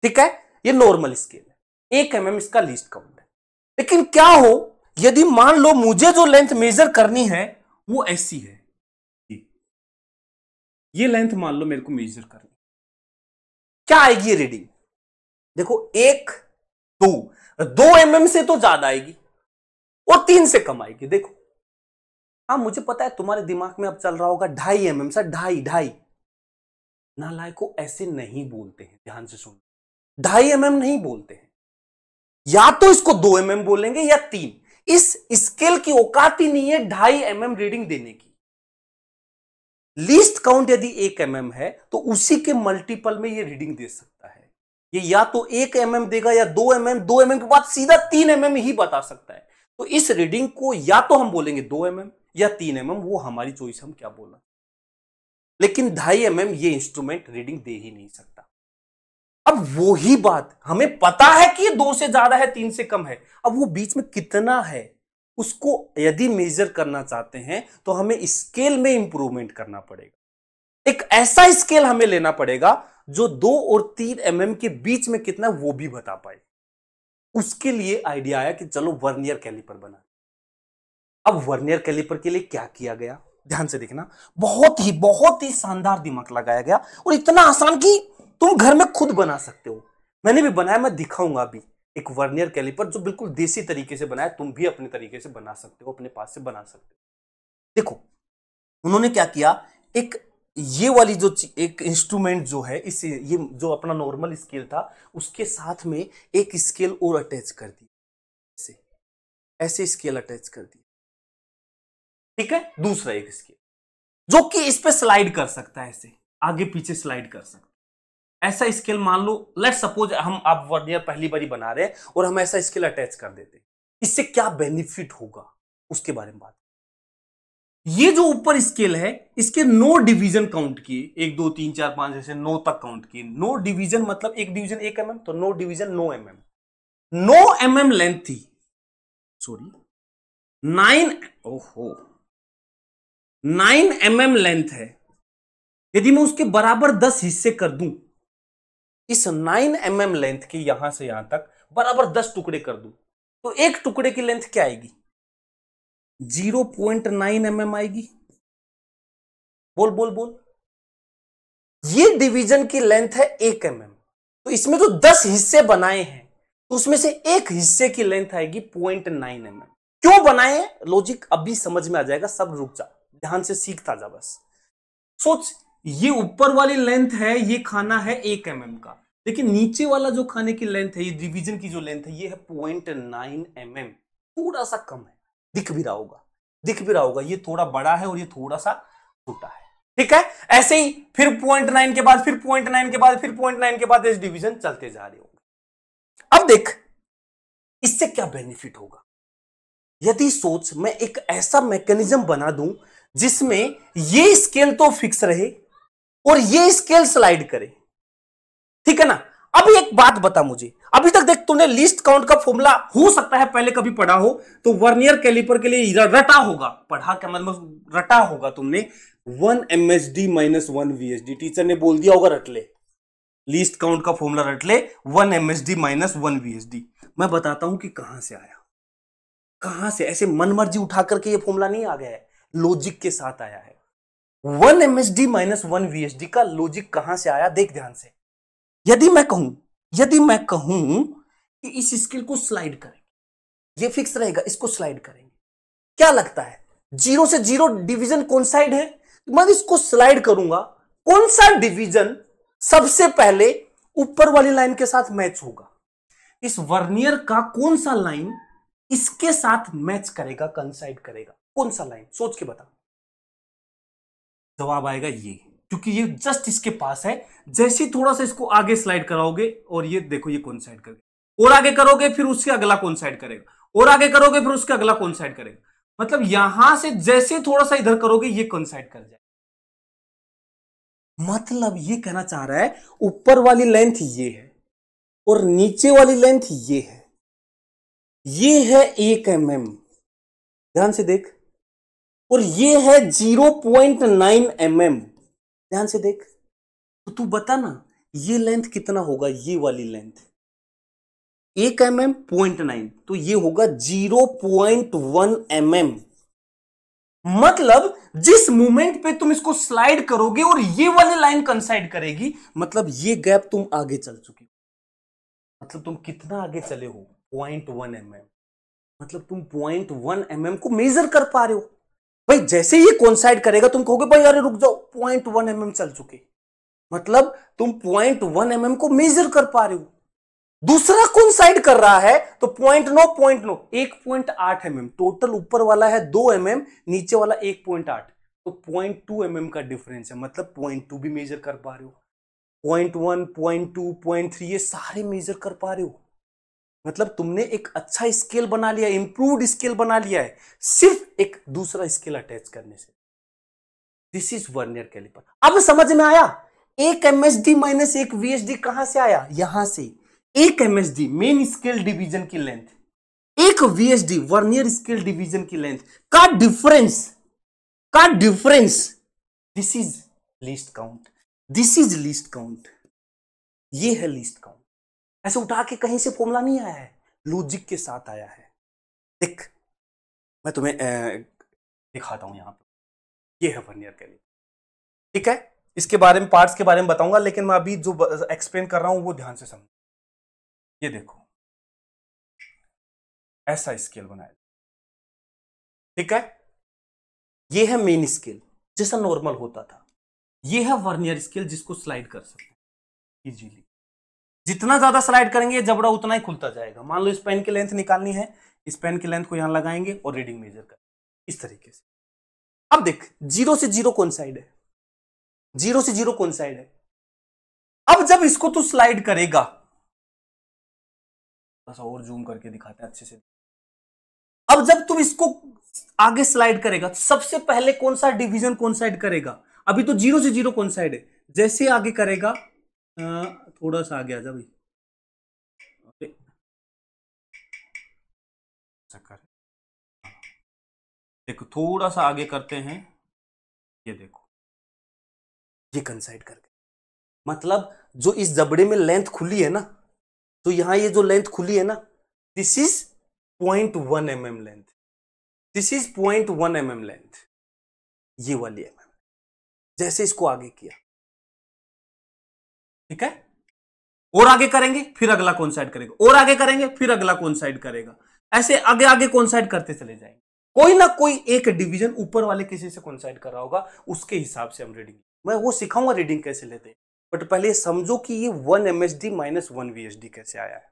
ठीक है? ये नॉर्मल स्केल है। एक एम एम इसका लीस्ट काउंट है। लेकिन क्या हो? यदि मान लो मुझे जो लेंथ मेजर करनी है, वो ऐसी है। ये लेंथ मान लो मेरे को मेजर करनी क्या आएगी ये रीडिंग देखो, एक, दो दो एम mm से तो ज़्यादा आएगी और तीन से कम आएगी, देखो। हाँ मुझे पता है तुम्हारे दिमाग में अब चल रहा होगा ढाई एम mm सर, ढाई ढाई। नालायको ऐसे नहीं बोलते हैं, ध्यान से सुन। ढाई एम mm नहीं बोलते हैं। या तो इसको दो एम mm बोलेंगे या तीन। इस स्केल की औकात ही नहीं है ढाई एम mm रीडिंग देने की। लीस्ट काउंट यदि एक एम mm है तो उसी के मल्टीपल में ये रीडिंग दे सकता है। ये या तो एक एम mm देगा या दो एम mm, दो एम mm के बाद सीधा तीन एम mm ही बता सकता है। तो इस रीडिंग को या तो हम बोलेंगे दो एम mm या तीन एम mm, वो हमारी चॉइस हम क्या बोलना लेकिन ढाई एम mm ये इंस्ट्रूमेंट रीडिंग दे ही नहीं सकता। अब वो ही बात, हमें पता है कि ये दो से ज़्यादा है, तीन से कम है। अब वो बीच में कितना है, उसको यदि मेजर करना चाहते हैं तो हमें स्केल में इंप्रूवमेंट करना पड़ेगा। एक ऐसा स्केल हमें लेना पड़ेगा, जो दो और तीन एम mm के बीच में कितना वो भी बता पाए। उसके लिए आइडिया आया कि चलो वर्नियर कैलिपर बना। अब वर्नियर कैलिपर के लिए क्या किया गया? ध्यान से देखना, बहुत ही बहुत ही शानदार दिमाग लगाया गया और इतना आसान कि तुम घर में खुद बना सकते हो। मैंने भी बनाया, मैं दिखाऊँगा अभी एक वर्नियर कैलिपर जो बिल्कुल देसी तरीके से बनाया, तुम भी अपने तरीके से बना सकते हो, अपने पास से बना सकते हो। देखो, उन्होंने क्या किया, एक ये वाली जो एक इंस्ट्रूमेंट जो है, इस ये जो अपना नॉर्मल स्केल था, उसके साथ में एक स्केल और अटैच कर दी। ऐसे ऐसे स्केल अटैच कर दी। ठीक है? दूसरा एक स्केल। जो कि इस पे स्लाइड कर सकता है ऐसे आगे पीछे स्लाइड कर सकता है। ऐसा स्केल मान लो लेट सपोज़ हम आप वर्नियर पहली बारी बना रहे हैं और हम ऐसा स्केल अटैच कर देते इससे क्या बेनिफिट होगा? उसके बारे में बात ये जो ऊपर स्केल है इसके नो डिवीज़न काउंट किए। एक दो तीन चार पाँच जैसे नौ तक काउंट किए। नो डिवीज़न मतलब एक डिवीज़न एक एम mm, तो नो डिवीज़न नो एम एम नो एम एम लेंथ थी सॉरी नाइन ओहो। नाइन एम एम लेंथ है। यदि मैं उसके बराबर दस हिस्से कर दूँ, इस नाइन एम एम लेंथ की यहाँ से यहाँ तक बराबर दस टुकड़े कर दूँ तो एक टुकड़े की लेंथ क्या आएगी? Zero point nine M M आएगी। बोल बोल बोल। ये डिवीज़न की लेंथ है एक एम एम तो इसमें जो दस हिस्से बनाए हैं तो उसमें से एक हिस्से की लेंथ आएगी पॉइंट नाइन एम क्यों बनाए लॉजिक अभी समझ में आ जाएगा, सब रुक जा। ध्यान से सीखता जा बस। सोच, ये ऊपर वाली लेंथ है, ये खाना है एक एम mm का। लेकिन नीचे वाला जो खाने की लेंथ है, ये डिवीज़न की जो लेंथ है, ये है पॉइंट नाइन एम एम थोड़ा सा कम है। दिख भी रहा होगा। दिख भी रहा होगा। ये थोड़ा बड़ा है और ये थोड़ा सा छोटा है। ठीक है? ऐसे ही फिर पॉइंट नाइन के बाद, फिर पॉइंट नाइन के बाद, फिर पॉइंट नाइन के बाद इस डिवीज़न चलते जा रहे होंगे। अब देख, इससे क्या बेनिफिट होगा? यदि सोच, मैं एक ऐसा मैकेनिज्म बना दूँ जिसमें ये स्केल तो फिक्स रहे और ये स्केल स्लाइड करे। ठीक है ना? अब एक बात बता मुझे। अभी तक देख तूने लिस्ट काउंट का फॉर्मूला हो सकता है, पहले कभी पढ़ा हो तो वर्नियर कैलिपर के लिए रटा होगा। पढ़ा क्या? मतलब रटा होगा तुमने। One M S D minus one V H D teacher ने बोल दिया होगा, रट ले। लीस्ट काउंट का फॉर्मूला रट ले। One M H D minus one V H D मैं बताता हूँ कि कहाँ से आया। कहाँ से? ऐसे मन मर्ज़ी उठा करके ये फॉर्मूला नहीं आ गया है। लॉजिक के साथ आया है। One M S D minus one V S D का लॉजिक कहाँ से आया? देख ध्यान से। यदि मैं कहूँ, यदि मैं कहूँ कि इस स्केल को स्लाइड करेंगे ये फिक्स रहेगा, इसको स्लाइड करेंगे। क्या लगता है? ज़ीरो से ज़ीरो डिवीज़न कौन साइड है? मैं इसको स्लाइड करूँगा। कौन सा डिवीज़न सबसे पहले ऊपर वाली लाइन के साथ मैच होगा? इस वर्नियर का कौन सा लाइन इसके साथ मैच करेगा कंसाइड करेगा? कौन सा लाइन? सोच के बता। जवाब आएगा ये, क्योंकि ये जस्ट इसके पास है। जैसे ही थोड़ा सा इसको आगे स्लाइड कराओगे, और ये देखो ये कौन साइड करेगा। और आगे करोगे, फिर उसके अगला कौन साइड करेगा। और आगे करोगे, फिर उसके अगला कौन साइड करेगा। मतलब यहाँ से जैसे थोड़ा सा इधर करोगे, ये कंसाइड कर जाए मतलब ये कहना चाह रहा है, ऊपर वाली लेंथ ये है, और नीचे वाली लेंथ ये है। ये है एक एम mm. ध्यान से देख। और ये है zero point nine M M ध्यान से देख। तो तू बता ना, ये लेंथ कितना होगा, ये वाली लेंथ एक एम एम पॉइंट नाइन तो ये होगा zero point one M M मतलब जिस मोमेंट पे तुम इसको स्लाइड करोगे और ये वाली लाइन कंसाइड करेगी मतलब ये गैप तुम आगे चल चुके मतलब तुम कितना आगे चले हो? पॉइंट वन एम एम मतलब तुम पॉइंट वन एम एम को मेजर कर पा रहे हो। भाई जैसे ये कॉन्साइड करेगा तुम कहोगे भाई अरे रुक जाओ पॉइंट वन एम चल चुके मतलब तुम पॉइंट वन एम को मेजर कर पा रहे हो। दूसरा कौन साइड कर रहा है तो पॉइंट नो पॉइंट नो एक पॉइंट आठ एम टोटल ऊपर वाला है दो एम mm, नीचे वाला एक पॉइंट आठ। तो पॉइंट टू एम का डिफरेंस है मतलब पॉइंट टू भी मेजर कर पा रहे हो। Point one point two point three ये सारे मेजर कर पा रहे हो। मतलब तुमने एक अच्छा स्केल बना लिया इंप्रूव्ड स्केल बना लिया है, सिर्फ़ एक दूसरा स्केल अटैच करने से। दिस इज़ वर्नियर कैलिपर अब समझ में आया? एक एमएसडी माइनस एक वीएसडी कहाँ से आया? यहाँ से। एक एमएसडी मेन स्केल डिवीज़न की लेंथ एक वीएसडी वर्नियर स्केल डिवीज़न की लेंथ का डिफरेंस का difference this is least count this is least count ये है लिस्ट काउंट ऐसे उठा के कहीं से फॉर्मूला नहीं आया है। लॉजिक के साथ आया है। देख, मैं तुम्हें दिखाता हूँ यहाँ पर ये है वर्नियर के लिए। ठीक है? इसके बारे में पार्ट्स के बारे में बताऊँगा, लेकिन मैं अभी जो एक्सप्लेन कर रहा हूँ, वो ध्यान से समझ। ये देखो। ऐसा स्केल बनाया ठीक है? ये है मेन स्केल जैसा नॉर्मल होता था। ये है वर्नियर स्केल जिसको स्लाइड कर सकते इजीली जितना ज़्यादा स्लाइड करेंगे, जबड़ा उतना ही खुलता जाएगा। मान लो इस पेन की लेंथ निकालनी है, इस पेन की लेंथ को यहाँ लगाएँगे और रीडिंग मेजर कर इस तरीके से। अब देख ज़ीरो से ज़ीरो कौन साइड है? ज़ीरो से ज़ीरो कौन साइड है? अब जब इसको तू स्लाइड करेगा थोड़ा और जूम करके दिखाते हैं, अच्छे से। अब जब तुम इसको आगे स्लाइड करेगा तो सबसे पहले कौन सा डिवीज़न कौन साइड करेगा? अभी तो ज़ीरो से ज़ीरो कौन साइड है? जैसे आगे करेगा थोड़ा सा आगे आ जा भाई देखो थोड़ा सा आगे करते हैं। ये देखो। ये कंसाइड करके। मतलब जो इस जबड़े में लेंथ खुली है ना तो यहाँ ये जो लेंथ खुली है ना this is point one M M length this is point one M M length ये वाली एम एम जैसे इसको आगे किया। ठीक है? और आगे करेंगे, फिर अगला कौन साइड करेगा। और आगे करेंगे, फिर अगला कौन साइड करेगा। ऐसे आगे आगे कौन साइड करते चले जाएँगे। कोई ना कोई एक डिवीज़न ऊपर वाले किसी से कौन साइड कर रहा होगा, उसके हिसाब से हम रीडिंग मैं वो सिखाऊँगा रीडिंग कैसे लेते हैं। बट पहले समझो कि ये one M H D minus one V H D कैसे आया है।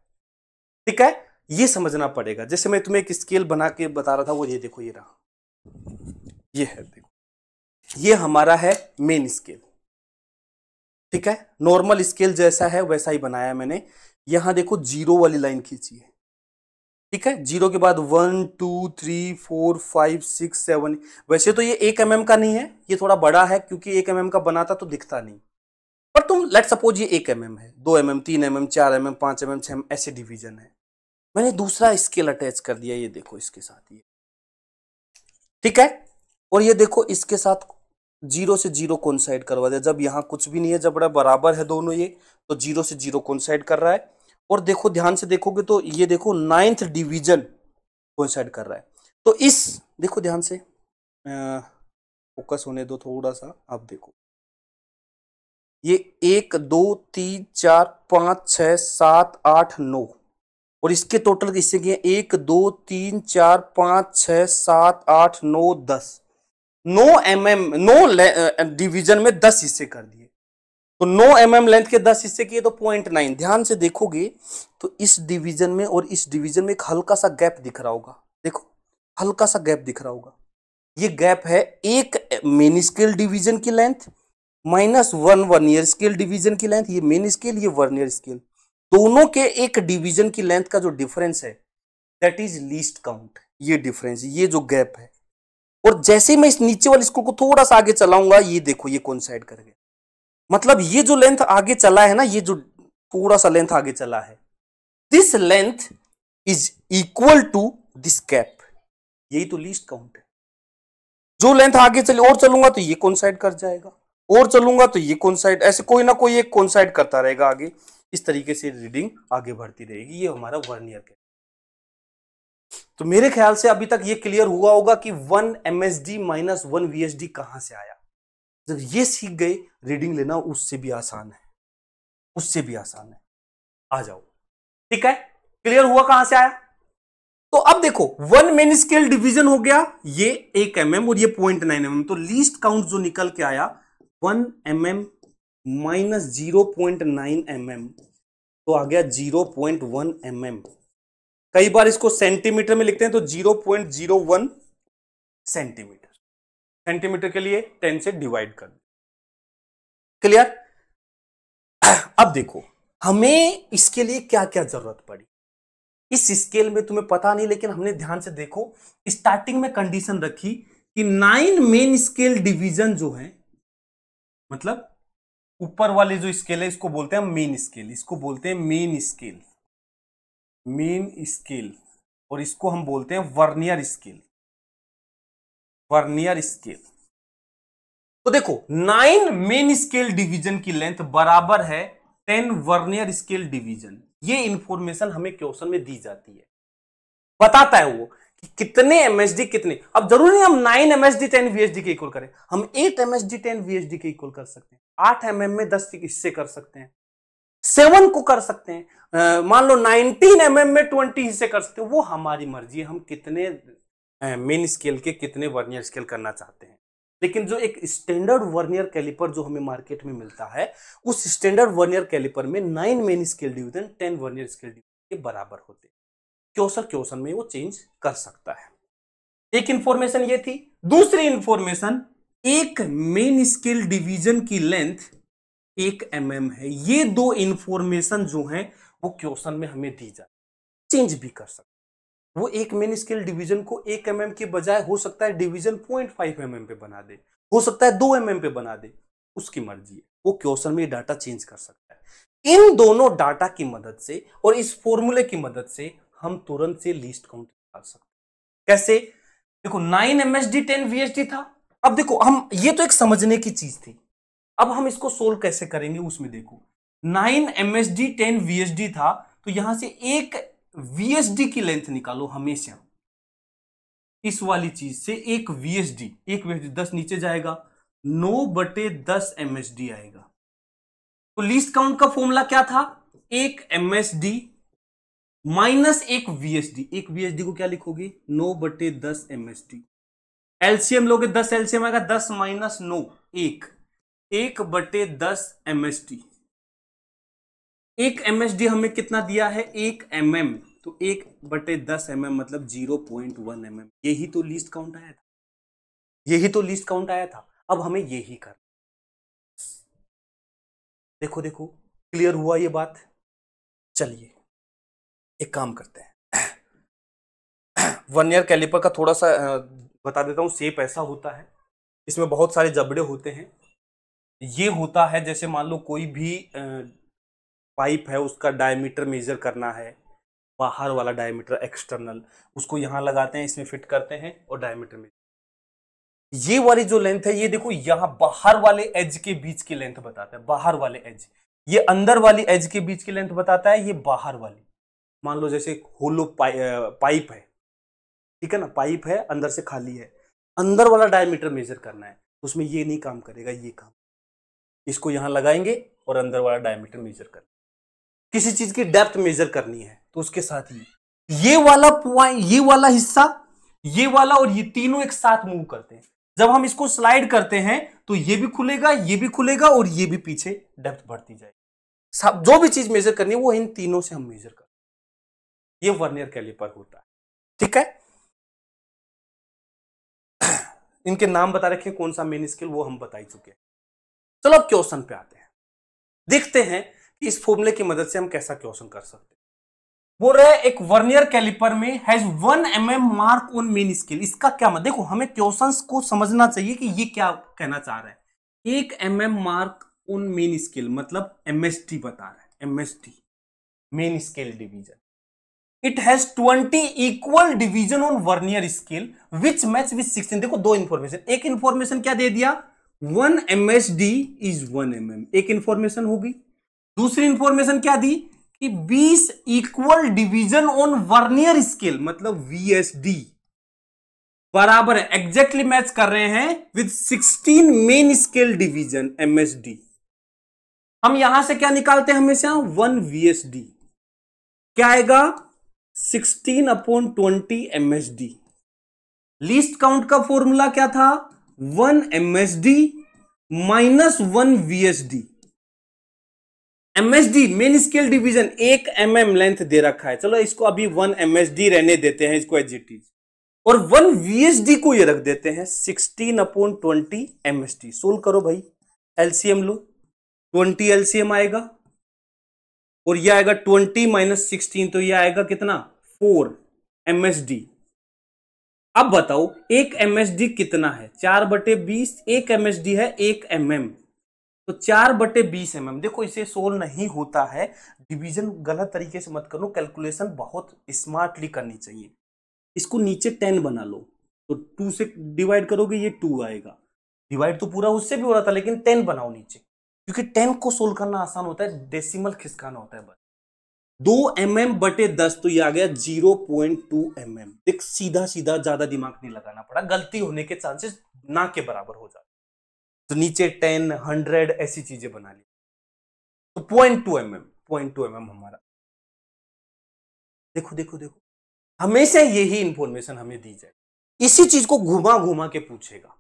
ठीक है? ये समझना पड़ेगा। जैसे मैं तुम्हें एक स्केल बना के बता रहा था, वो ये देखो, ये रहा। ये है, देखो। ये हमारा है मेन स्केल ठीक है? नॉर्मल स्केल जैसा है वैसा ही बनाया मैंने। यहाँ देखो ज़ीरो वाली लाइन खींची है। ठीक है? ज़ीरो के बाद one two three four five six seven वैसे तो ये एक एम mm का नहीं है ये थोड़ा बड़ा है क्योंकि एक एम mm का बनाता तो दिखता नहीं। पर तुम लेट सपोज़ ये एक एम mm है। दो एम एम तीन एम एम चार एम mm, पाँच एम एम छह ऐसे डिवीज़न है। मैंने दूसरा स्केल अटैच कर दिया ये देखो इसके साथ ये। ठीक है? और ये देखो इसके साथ ज़ीरो से ज़ीरो कौन साइड करवा दिया जब यहाँ कुछ भी नहीं है, जब बराबर है दोनों ये तो ज़ीरो से ज़ीरो कौन साइड कर रहा है। और देखो, ध्यान से देखोगे तो ये देखो, नाइन्थ डिवीज़न कौन साइड कर रहा है। तो इस, देखो ध्यान से फोकस होने दो थोड़ा सा, आप देखो। ये एक, दो, तीन, चार, पाँच छ सात, आठ, नौ। और इसके टोटल किससे किए एक, दो, तीन, चार, पाँच छ सात, आठ, नौ, दस। नौ एम एम नौ डिवीज़न में दस हिस्से कर दिए। तो नौ एम एम लेंथ के दस हिस्से किए तो पॉइंट नाइन ध्यान से देखोगे तो इस डिवीज़न में और इस डिवीज़न में एक हल्का सा गैप दिख रहा होगा। देखो, हल्का सा गैप दिख रहा होगा। ये गैप है एक मेन स्केल डिवीज़न की length minus one vernier scale division की लेंथ ये मेन स्केल ये वर्नियर स्केल दोनों के एक डिवीज़न की लेंथ का जो डिफरेंस है दैट इज़ लीस्ट काउंट ये डिफरेंस ये जो गैप है। और जैसे मैं इस नीचे वाले स्कूल को थोड़ा सा आगे चलाऊँगा, ये देखो, ये कौन साइड कर गया मतलब ये जो लेंथ आगे चला है ना, ये जो थोड़ा सा लेंथ आगे चला है this length is equal to this gap यही तो लीस्ट काउंट है। जो लेंथ आगे चले, और चलूँगा तो ये कौन साइड कर जाएगा? और चलूँगा तो ये कौन साइड ऐसे कोई ना कोई एक कौन साइड करता रहेगा आगे। इस तरीके से रीडिंग आगे बढ़ती रहेगी। ये हमारा वर्नियर कैप तो मेरे ख्याल से अभी तक ये क्लियर हुआ होगा कि one M S D minus one V H D कहाँ से आया। जब ये सीख गए रीडिंग लेना उससे भी आसान है। उससे भी आसान है। आ जाओ। ठीक है? क्लियर हुआ कहाँ से आया? तो अब देखो वन मेन स्केल डिवीज़न हो गया, ये एक एम mm और ये पॉइंट नाइन एम तो लीस्ट काउंट जो निकल के आया one m m minus zero point nine m m तो आ गया zero point one m m कई बार इसको सेंटीमीटर में लिखते हैं तो zero point zero one centimetre. Centimetre के लिए टेन से डिवाइड कर क्लियर? अब देखो, हमें इसके लिए क्या क्या ज़रूरत पड़ी? इस स्केल में तुम्हें पता नहीं, लेकिन हमने ध्यान से देखो, स्टार्टिंग में कंडीशन रखी कि नाइन मेन स्केल डिवीज़न जो है मतलब ऊपर वाले जो स्केल है, इसको बोलते हैं मेन स्केल। इसको बोलते हैं मेन स्केल। मेन स्केल और इसको हम बोलते हैं वर्नियर स्केल वर्नियर स्केल तो देखो नाइन मेन स्केल डिवीज़न की लेंथ बराबर है टेन वर्नियर स्केल डिवीज़न ये इंफॉर्मेशन हमें क्वेश्चन में दी जाती है. बताता है वो कि कितने एमएसडी कितने। अब ज़रूरी हम नाइन एमएसडी टेन वीएचडी के इक्वल करें। हम एट एमएसडी टेन वीएचडी के इक्वल कर सकते हैं। आठ एम mm में दस हिस्से कर सकते हैं? सेवन को कर सकते हैं। मान लो नाइनटीन एम mm में ट्वेंटी हिस्से कर सकते हैं। वो हमारी मर्ज़ी है, हम कितने मेन स्केल के कितने वर्नियर स्केल करना चाहते हैं। लेकिन जो एक स्टैंडर्ड वर्नियर कैलिपर जो हमें मार्केट में मिलता है, उस स्टैंडर्ड वर्नियर कैलिपर में nine main scale division, ten vernier scale division के बराबर होते क्यों क्योसन में वो चेंज कर सकता है। एक इंफॉर्मेशन ये थी। दूसरी इंफॉर्मेशन एक मेन स्केल डिवीज़न की लेंथ एक एम mm है। ये दो इंफॉर्मेशन जो है, वो क्वेश्चन में हमें दी जाए चेंज भी कर सकते वो एक मेन स्केल डिवीज़न को एक एम mm के बजाय हो सकता है डिवीज़न पॉइंट फाइव एम पे बना दे। हो सकता है दो एम mm पे बना दे, उसकी मर्ज़ी है। वो क्वेश्चन में डाटा चेंज कर सकता है। इन दोनों डाटा की मदद से और इस फॉर्मूले की मदद से हम तुरंत से लिस्ट काउंट निकाल सकते कैसे? देखो nine M S D ten V H D था। अब देखो, हम, ये तो एक समझने की चीज़ थी। अब हम इसको सोल्व कैसे करेंगे उसमें देखो। Nine M S D ten V H D था तो यहाँ से एक वी एच डी की लेंथ निकालो हमेशा। इस वाली चीज़ से एक वी एच डी एक वी एच डी दस नीचे जाएगा, नौ बटे दस एम एच डी आएगा। तो लीस्ट काउंट का फॉर्मूला क्या था? एक एमएसडी माइनस एक वीएसडी एक वीएसडी को क्या लिखोगे? नौ बटे दस एमएसडी एलसीएम लोगे, दस एलसीएम आएगा, दस माइनस नौ, एक। एक बटे दस एमएसडी एक एम एस डी हमें कितना दिया है? एक एम mm, तो एक बटे दस एम mm मतलब zero point one m m यही तो लीस्ट काउंट आया था। यही तो लीस्ट काउंट आया था। अब हमें यही कर देखो देखो क्लियर हुआ ये बात? चलिए एक काम करते हैं। वन ईयर कैलिपर का थोड़ा सा बता देता हूँ सेप ऐसा होता है। इसमें बहुत सारे जबड़े होते हैं। ये होता है जैसे मान लो कोई भी पाइप है उसका डायमीटर मेजर करना है बाहर वाला डायमीटर एक्सटर्नल उसको यहाँ लगाते हैं इसमें फिट करते हैं और डायमीटर में। ये वाली जो लेंथ है ये देखो यहाँ बाहर वाले एज के बीच की लेंथ बताता है बाहर वाले एज। ये अंदर वाली एज के बीच की लेंथ बताता है ये बाहर वाली। मान लो जैसे होलो पाइ, पाइप है ठीक है ना पाइप है अंदर से खाली है अंदर वाला डायमीटर मेजर करना है उसमें ये नहीं काम करेगा ये काम। इसको यहाँ लगाएँगे और अंदर वाला डायमीटर मेजर कर किसी चीज़ की डेप्थ मेजर करनी है तो उसके साथ ही ये वाला पॉइंट ये वाला हिस्सा, ये वाला और ये तीनों एक साथ मूव करते हैं। जब हम इसको स्लाइड करते हैं तो ये भी खुलेगा, ये भी खुलेगा और ये भी पीछे डेप्थ बढ़ती जाएगी। जो भी चीज़ मेजर करनी है, वो इन तीनों से हम मेजर करते ये वर्नियर कैलिपर होता है। ठीक है? [CLEARS THROAT] इनके नाम बता रखे कौन सा मेन स्केल वो हम बता ही चुके हैं। चलो अब क्वेश्चन पे आते हैं। देखते हैं कि इस फॉर्मूले की मदद से हम कैसा क्वेश्चन कर सकते हैं। बोल रहे एक वर्नियर कैलिपर में has one m m mark on main scale इसका क्या मतलब? देखो, हमें क्वेश्चंस को समझना चाहिए कि ये क्या कहना चाह रहा है। एक m m mark on main scale मतलब एमएसटी बता रहा है MST main scale division it has 20 equal division on vernier scale which match with 16 देखो, दो इंफॉर्मेशन एक इंफॉर्मेशन क्या दे दिया? One M S D is one m m एक इंफॉर्मेशन होगी। दूसरी इंफॉर्मेशन क्या दी? कि 20 equal division on vernier scale मतलब वीएसडी बराबर है। एग्जैक्टली मैच कर रहे हैं with 16 main scale division MSD हम यहाँ से क्या निकालते हैं हमेशा? वन वीएसडी क्या आएगा? 16 upon twenty MSD least count का फॉर्मूला क्या था? One MSD minus one VSD MSD main scale division एक एम एम लेंथ दे रखा है। चलो, इसको अभी वन एमएसडी रहने देते हैं, इसको एच और वन वीएसडी को ये रख देते हैं sixteen upon twenty MSD solve करो भाई एलसीएम लो। ट्वेंटी एलसीएम आएगा। और ये आएगा ट्वेंटी माइनस सिक्सटीन तो ये आएगा कितना? फोर एमएसडी अब बताओ, एक एमएसडी कितना है? चार बटे बीस, एक एमएसडी है, एक एमएम mm. तो चार बटे बीस एम देखो, इसे सोल्व नहीं होता है। डिवीज़न गलत तरीके से मत करो। कैलकुलेशन बहुत स्मार्टली करनी चाहिए। इसको नीचे टेन बना लो। तो टू से डिवाइड करोगे, ये टू आएगा। डिवाइड तो पूरा उससे भी हो रहा था, लेकिन टेन बनाओ नीचे। क्योंकि टेन को सोल्व करना आसान होता है डेसिमल खिसकाना होता है बस। दो एम एम बटे दस तो ये आ गया zero point two m m देख सीधा सीधा ज़्यादा दिमाग नहीं लगाना पड़ा। गलती होने के चांसेस ना के बराबर हो जाते। तो नीचे टेन, हंड्रेड ऐसी चीज़ें बना ली। तो point two m m point two m m हमारा। देखो देखो देखो। हमेशा यही इंफॉर्मेशन हमें दी जाए। इसी चीज़ को घुमा घुमा के पूछेगा।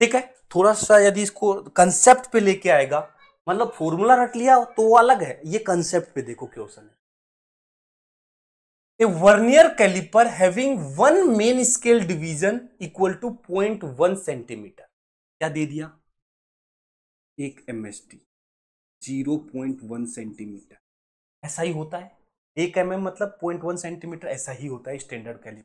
ठीक है? थोड़ा सा यदि इसको कंसेप्ट पे लेके आएगा मतलब फॉर्मूला रट लिया तो वो अलग है। ये कंसेप्ट पे देखो क्वेश्चन है। A vernier calliper having one main scale division equal to point one centimetre क्या दे दिया? एक M S T zero point one centimetre ऐसा ही होता है। एक एम mm मतलब पॉइंट वन सेंटीमीटर ऐसा ही होता है standard calliper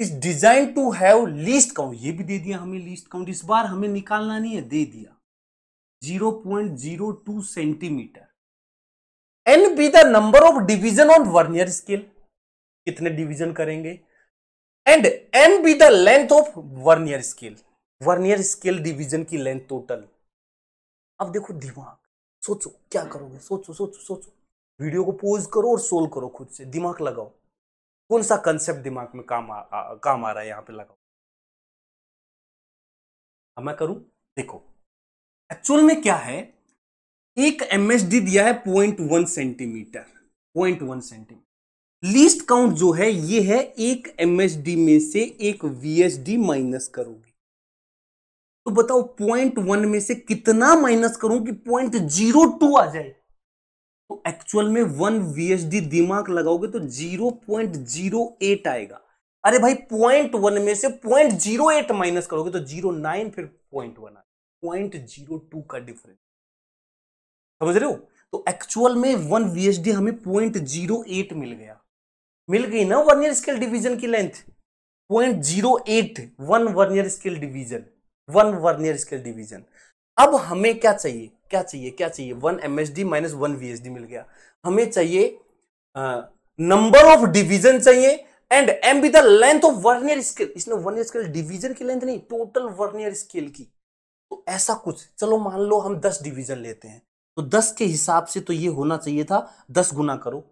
is design to have least count ये भी दे दिया हमें लीस्ट काउंट इस बार हमें निकालना नहीं है, दे दिया। Zero point zero two centimetre N B the number of division on vernier scale कितने डिविजन करेंगे? And N B the length of vernier scale vernier scale division की लेंथ टोटल अब देखो दिमाग। सोचो क्या करोगे? सोचो सोचो सोचो। वीडियो को पोज करो और सोल्व करो खुद से। दिमाग लगाओ। कौन सा कंसेप्ट दिमाग में काम आ, आ, काम आ रहा है यहाँ पे लगाओ? अब मैं करूँ? देखो। एक्चुअल में क्या है? एक एमएसडी दिया है point one centimetre point one centimetre least count जो है, ये है एक एमएसडी में से एक वीएसडी माइनस करोगे। तो बताओ पॉइंट वन में से कितना माइनस करूँ कि पॉइंट ज़ीरो टू आ जाए। तो एक्चुअल में वन वीएसडी दिमाग लगाओगे तो ज़ीरो पॉइंट ज़ीरो एट आएगा। अरे भाई पॉइंट वन में से पॉइंट ज़ीरो एट माइनस करोगे तो ज़ीरो नाइन फिर पॉइंट वन आ पॉइंट ज़ीरो टू का डिफरेंस समझ रहे हो? तो एक्चुअल में वन वीएसडी हमें पॉइंट ज़ीरो एट मिल गया। मिल गई ना वर्नियर स्केल डिवीज़न की length point zero eight one vernier scale division. One vernier scale division. अब हमें क्या चाहिए? क्या चाहिए? क्या चाहिए? One MSD minus one VSD मिल गया। हमें चाहिए नंबर ऑफ़ डिवीज़न चाहिए and M B the length of vernier scale. इसने वर्नियर स्केल डिवीज़न की लेंथ नहीं टोटल वर्नियर स्केल की। तो ऐसा कुछ, चलो मान लो हम दस डिवीज़न लेते हैं तो दस के हिसाब से तो ये होना चाहिए था दस गुना करो।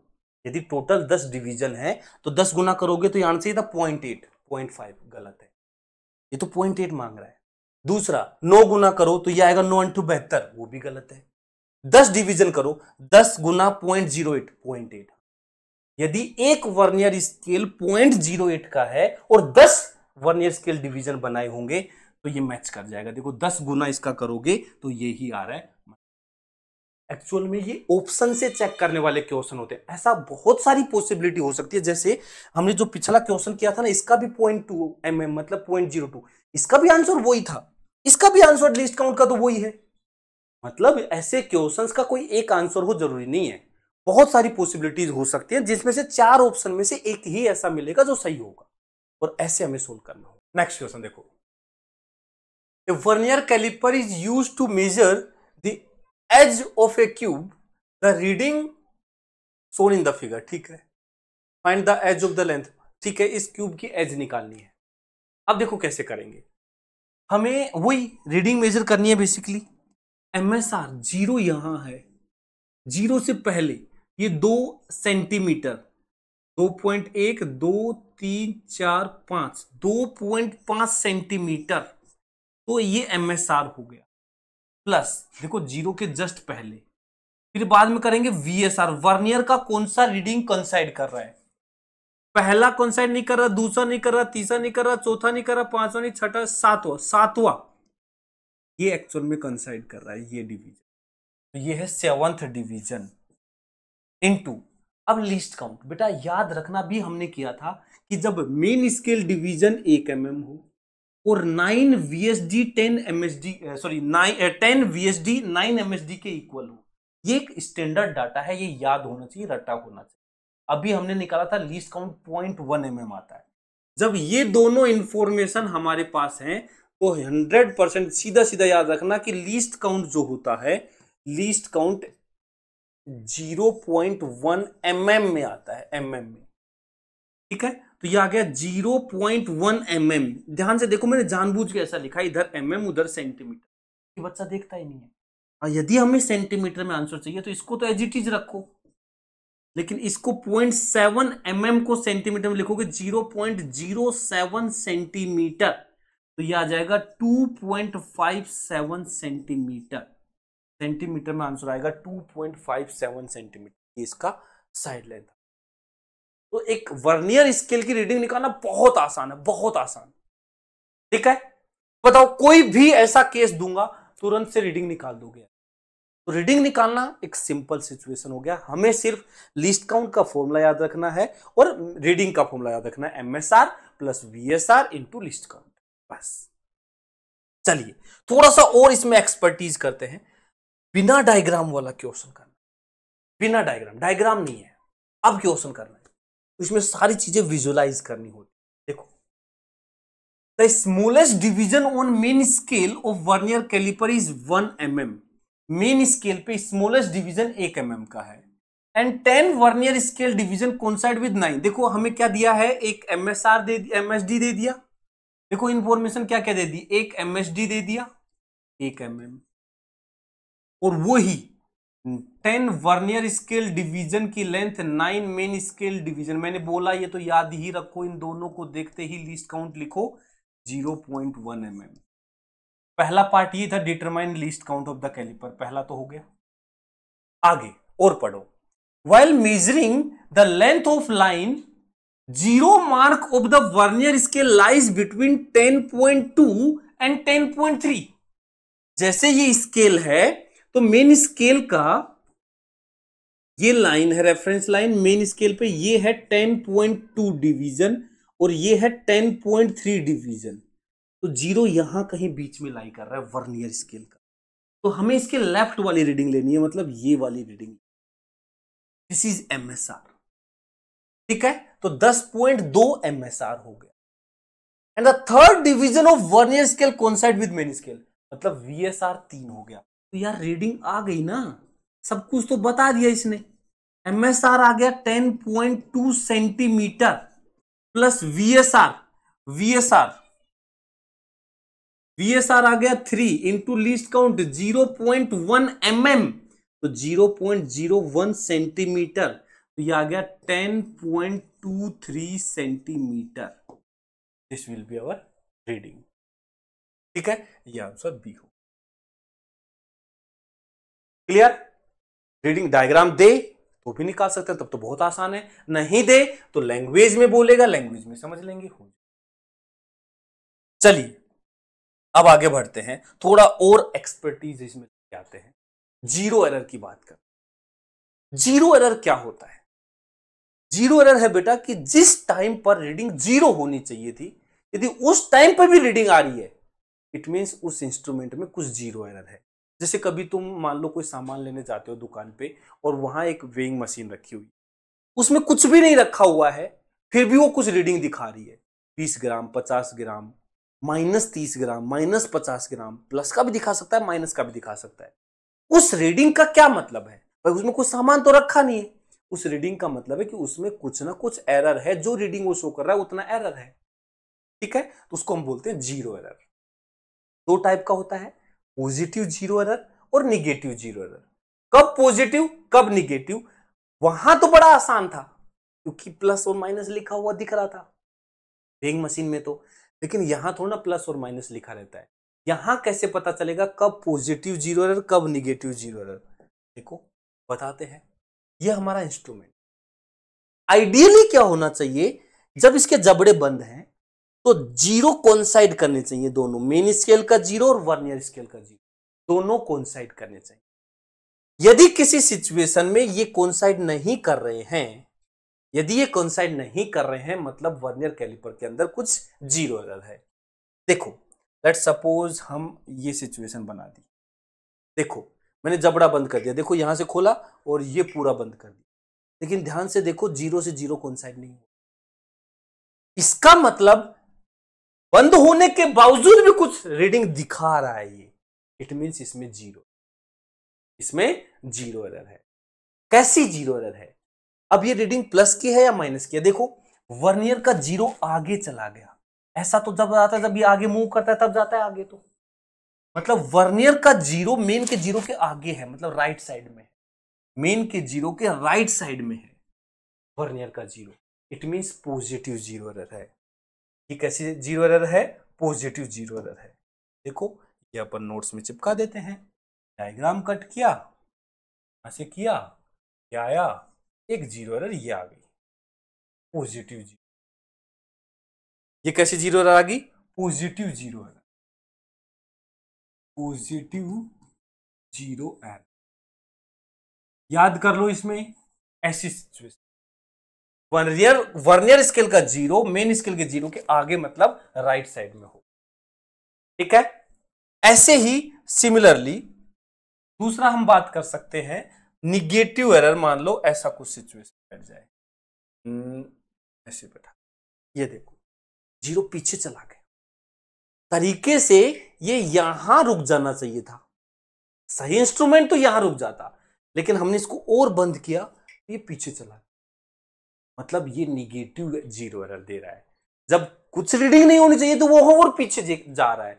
यदि टोटल दस डिवीज़न है तो दस गुना करोगे तो ये आना चाहिए था पॉइंट एट, पॉइंट फाइव गलत है। ये तो पॉइंट एट मांग रहा है। दूसरा, नौ गुना करो तो ये आएगा नौ इंटू बेहतर वो भी गलत है। दस डिवीज़न करो, दस गुना point zero eight, point eight. यदि एक vernier scale point zero eight का है और दस वर्नियर स्केल डिवीज़न बनाए होंगे तो ये मैच कर जाएगा। देखो, दस गुना इसका करोगे तो ये ही आ रहा है। एक्चुअल में ये ऑप्शन से चेक करने वाले क्वेश्चन होते हैं। ऐसा बहुत सारी पॉसिबिलिटी हो सकती है। जैसे हमने जो पिछला क्वेश्चन किया था ना, इसका भी पॉइंट टू एम एम मतलब पॉइंट ज़ीरो टू इसका भी आंसर वही था। इसका भी आंसर लिस्ट काउंट का तो वही है। मतलब ऐसे क्वेश्चंस का कोई एक आंसर हो ज़रूरी नहीं है। बहुत सारी पॉसिबिलिटीज हो सकती है, जिसमें से चार ऑप्शन में से एक ही ऐसा मिलेगा जो सही होगा। और ऐसे हमें सोल्व करना होगा। नेक्स्ट क्वेश्चन देखो। Vernier calliper is use to measure the edge of a cube the reading shown in the figure ठीक है? Find the edge of the length ठीक है, इस क्यूब की एज निकालनी है। अब देखो कैसे करेंगे। हमें वही रीडिंग मेजर करनी है basically M S R zero यहाँ है। ज़ीरो से पहले ये दो सेंटीमीटर दो पॉइंट एक, दो, तीन, चार, पाँच। दो पॉइंट पाँच सेंटीमीटर तो ये एम एस आर हो गया। प्लस देखो ज़ीरो के जस्ट पहले। फिर बाद में करेंगे वी एस आर वर्नियर का कौन सा रीडिंग कंसाइड कर रहा है? पहला कंसाइड नहीं कर रहा, दूसरा नहीं कर रहा, तीसरा नहीं कर रहा, चौथा नहीं कर रहा, पांचवा नहीं, छठा, सातवा। सातवा। ये एक्चुअल में कंसाइड कर रहा है, ये डिवीज़न तो ये है सेवंथ डिवीज़न इनटू अब लिस्ट काउंट बेटा, याद रखना भी हमने किया था कि जब मेन स्केल डिवीज़न एक एम mm हो और nine VSD ten MSD sorry nine ten VSD nine MSD के इक्वल हो। ये एक स्टैंडर्ड डाटा है, ये याद होना चाहिए, रटा होना चाहिए। अभी हमने निकाला था least count point one m m आता है। जब ये दोनों इंफॉर्मेशन हमारे पास हैं तो हंड्रेड परसेंट सीधा सीधा याद रखना कि लीस्ट काउंट जो होता है least count zero point one m m में आता है एम एम में। ठीक है? तो ये आ गया zero point one m m ध्यान से देखो, मैंने जानबूझ के ऐसा लिखा इधर एम एम उधर सेंटीमीटर। बच्चा देखता ही नहीं है। और यदि हमें सेंटीमीटर में आंसर चाहिए तो इसको तो एजिटीज रखो। लेकिन इसको पॉइंट सेवन एम को सेंटीमीटर में लिखोगे, zero point zero seven centimetre. तो ये आ जाएगा two point five seven centimetre. Centimetre में आंसर आएगा two point five seven centimetre. इसका साइड लेंथ। तो एक वर्नियर स्केल की रीडिंग निकालना बहुत आसान है, बहुत आसान। ठीक है? बताओ, कोई भी ऐसा केस दूँगा, तुरंत से रीडिंग निकाल दोगे। तो रीडिंग निकालना एक सिंपल सिचुएशन हो गया। हमें सिर्फ़ लिस्ट काउंट का फॉर्मूला याद रखना है और रीडिंग का फॉर्मूला याद रखना है। MSR plus VSR into least count. बस। चलिए थोड़ा सा और इसमें एक्सपर्टीज करते हैं। बिना डायग्राम वाला क्वेश्चन करना। बिना डायग्राम। डायग्राम नहीं है। अब क्वेश्चन करना इसमें सारी चीज़ें विजुअलाइज करनी होती देखो the smallest division on main scale of vernier calliper is one m m main scale पे स्मॉलेस्ट डिवीज़न एक एम mm का है। And ten vernier scale division coincide with nine देखो, हमें क्या दिया है? एक एम एस आर दे एम एस डी दे दिया। देखो इंफॉर्मेशन क्या क्या दे दी? एक एम एस डी दे दिया, एक एम mm. और वो ही टेन वर्नियर स्केल डिवीज़न की length, nine main scale division. मैंने बोला, ये तो याद ही रखो, इन दोनों को देखते ही लीस्ट काउंट लिखो, zero point one m m. पहला पार्ट ये था determine least count of the calliper पहला तो हो गया। आगे, और पढ़ो। While measuring the length of line zero mark of the vernier scale lies between 10.2 and 10.3 जैसे ये स्केल है तो मेन स्केल का ये लाइन है रेफरेंस लाइन मेन स्केल पे ये है 10.2 डिवीज़न और ये है 10.3 डिवीज़न तो ज़ीरो यहाँ कहीं बीच में लाई कर रहा है वर्नियर स्केल का। तो हमें इसके लेफ़्ट वाली रीडिंग लेनी है मतलब ये वाली reading this is M S R ठीक है? तो 10.2 एम एस आर हो गया। And the third division of vernier scale coincide with main scale मतलब वी एस आर तीन हो गया। तो यार रीडिंग आ गई ना। सब कुछ तो बता दिया इसने। एम एस आर आ गया 10.2 centimetre plus V S R V S R VSR आ गया three into least count zero point one m m तो zero point zero one centimetre. तो ये आ गया ten point two three centimetre. This will be our reading ठीक है? ये answer B हो क्लियर? रीडिंग डायग्राम दे तो भी निकाल सकते हैं, तब तो बहुत आसान है। नहीं दे तो लैंग्वेज में बोलेगा, लैंग्वेज में समझ लेंगे चलिए, अब आगे बढ़ते हैं। थोड़ा और एक्सपर्टीज इसमें आते हैं। ज़ीरो एरर की बात कर। ज़ीरो एरर क्या होता है? ज़ीरो एरर है बेटा कि जिस टाइम पर रीडिंग ज़ीरो होनी चाहिए थी, यदि उस टाइम पर भी रीडिंग आ रही है इट मीन्स उस इंस्ट्रूमेंट में कुछ ज़ीरो एरर है। जैसे कभी तुम मान लो कोई सामान लेने जाते हो दुकान पे और वहाँ एक वेइंग मशीन रखी हुई उसमें कुछ भी नहीं रखा हुआ है, फिर भी वो कुछ रीडिंग दिखा रही है। बीस ग्राम, पचास ग्राम, माइनस तीस ग्राम, माइनस पचास ग्राम, प्लस का भी दिखा सकता है, माइनस का भी दिखा सकता है। उस रीडिंग का क्या मतलब है? भाई, उसमें कुछ सामान तो रखा नहीं है। उस रीडिंग का मतलब है कि उसमें कुछ ना कुछ एरर है, जो रीडिंग वो शो कर रहा है, उतना एरर है। ठीक है? तो उसको हम बोलते हैं ज़ीरो एरर। दो टाइप का होता है पॉजिटिव ज़ीरो एरर और निगेटिव ज़ीरो एरर। कब पॉजिटिव, कब निगेटिव? वहाँ तो बड़ा आसान था, क्योंकि प्लस और माइनस लिखा हुआ दिख रहा था। वेइंग मशीन में तो। लेकिन यहाँ थोड़ा ना प्लस और माइनस लिखा रहता है। यहाँ कैसे पता चलेगा कब पॉजिटिव ज़ीरो एरर, कब निगेटिव ज़ीरो एरर? देखो, बताते हैं। यह हमारा इंस्ट्रूमेंट आइडियली क्या होना चाहिए, जब इसके जबड़े बंद हैं तो ज़ीरो कोनसाइड करने चाहिए दोनों मेन स्केल का ज़ीरो और वर्नियर स्केल का ज़ीरो। दोनों कोनसाइड करने चाहिए। यदि किसी सिचुएशन में ये कोनसाइड नहीं कर रहे हैं, यदि ये कोइंसाइड नहीं कर रहे हैं मतलब वर्नियर कैलिपर के अंदर कुछ ज़ीरो एरर है। देखो लेट सपोज़ हम ये सिचुएशन बना दी। देखो, मैंने जबड़ा बंद कर दिया। देखो, यहाँ से खोला और ये पूरा बंद कर दिया। लेकिन ध्यान से देखो, ज़ीरो से ज़ीरो कोइंसाइड नहीं इसका मतलब बंद होने के बावजूद भी कुछ रीडिंग दिखा रहा है ये। इट मीन्स इसमें ज़ीरो इसमें ज़ीरो एरर है। कैसी ज़ीरो एरर है? अब ये रीडिंग प्लस की है या माइनस की है? देखो वर्नियर का ज़ीरो आगे चला गया। ऐसा तो जब आता है, जब ये आगे मूव करता है, तब जाता है आगे तो। मतलब वर्नियर का ज़ीरो मेन के ज़ीरो के आगे है मतलब राइट साइड में है। मेन के ज़ीरो के राइट साइड में है। वर्नियर का zero it means positive zero error है। ये कैसी ज़ीरो एरर है पॉजिटिव ज़ीरो एरर है। देखो, ये अपन नोट्स में चिपका देते हैं। डायग्राम कट किया, ऐसे किया क्या आया, एक ज़ीरो एरर ये आ गई। पॉजिटिव ज़ीरो ये कैसे ज़ीरो एरर आ गई? Positive zero error positive zero error याद कर लो इसमें, ऐसी सिचुएशन वर्नियर वर्नियर स्केल का ज़ीरो मेन स्केल के ज़ीरो के आगे मतलब राइट साइड में हो। ठीक है? ऐसे ही सिमिलरली दूसरा हम बात कर सकते हैं निगेटिव एरर मान लो ऐसा कुछ सिचुएशन बैठ जाए। हम्म, ऐसे बैठा। ये देखो ज़ीरो पीछे चला गया। तरीके से ये यहाँ रुक जाना चाहिए था। सही इंस्ट्रूमेंट तो यहाँ रुक जाता लेकिन हमने इसको और बंद किया ये पीछे चला गया। मतलब ये निगेटिव ज़ीरो एरर दे रहा है। जब कुछ रीडिंग नहीं होनी चाहिए तो वो और पीछे जा रहा है।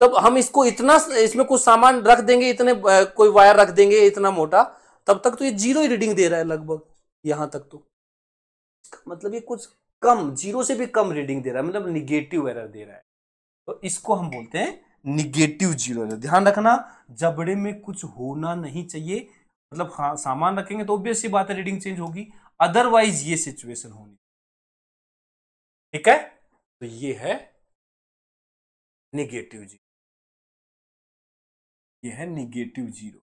तब हम इसको इतना इसमें कुछ सामान रख देंगे, इतने कोई वायर रख देंगे, इतना मोटा, तब तक तो ये ज़ीरो ही रीडिंग दे रहा है लगभग, यहाँ तक तो। मतलब ये कुछ कम ज़ीरो से भी कम रीडिंग दे रहा है मतलब निगेटिव एरर दे रहा है। तो इसको हम बोलते हैं निगेटिव ज़ीरो एरर ध्यान रखना, जबड़े में कुछ होना नहीं चाहिए मतलब हाँ सामान रखेंगे तो ऑब्वियस सी बात है रीडिंग चेंज होगी। अदरवाइज़ ये सिचुएशन होनी ठीक है? तो ये है निगेटिव ज़ीरो ये है negative zero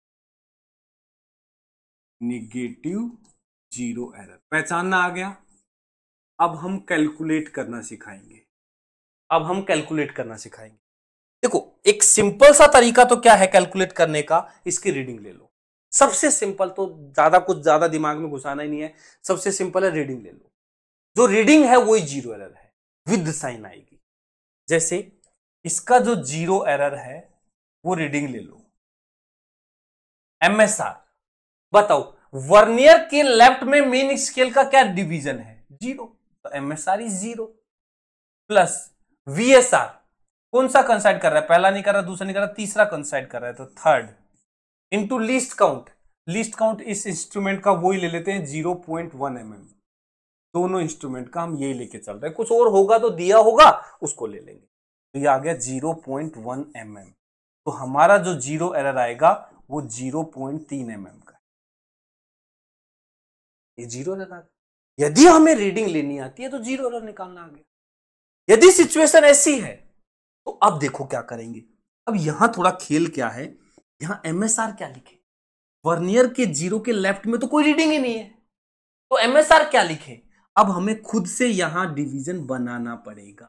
negative zero error पहचानना आ गया? अब हम कैलकुलेट करना सिखाएँगे। अब हम कैलकुलेट करना सिखाएँगे। देखो, एक सिंपल सा तरीका तो क्या है कैलकुलेट करने का? इसकी रीडिंग ले लो। सबसे सिंपल तो ज़्यादा कुछ ज़्यादा दिमाग में घुसाना ही नहीं है। सबसे सिंपल है रीडिंग ले लो। जो रीडिंग है वही ज़ीरो एरर है, विद साइन आएगी। जैसे इसका जो ज़ीरो एरर है, वो रीडिंग ले लो। एमएसआर बताओ, वर्नियर के लेफ़्ट में मेन स्केल का क्या डिवीज़न है? ज़ीरो तो MSR is zero plus VSR कौन सा कंसाइड कर रहा है? पहला नहीं कर रहा, दूसरा नहीं कर रहा, तीसरा कंसाइड कर रहा है तो third into least count least count इस इंस्ट्रूमेंट का वही ले लेते हैं zero point one M M दोनों इंस्ट्रूमेंट का हम यही लेके चल रहे हैं। कुछ और होगा तो दिया होगा, उसको ले लेंगे। तो ये आ गया zero point one M M तो हमारा जो ज़ीरो एरर आएगा, वो ज़ीरो पॉइंट तीन एम एम का ये ज़ीरो एरर आ गया यदि हमें रीडिंग लेनी आती है तो ज़ीरो एरर निकालना आ गया यदि सिचुएशन ऐसी है तो अब देखो क्या करेंगे। अब यहाँ थोड़ा खेल क्या है यहाँ एमएसआर क्या लिखे? वर्नियर के ज़ीरो के लेफ़्ट में तो कोई रीडिंग ही नहीं है। तो एमएसआर क्या लिखे? अब हमें खुद से यहाँ डिवीज़न बनाना पड़ेगा।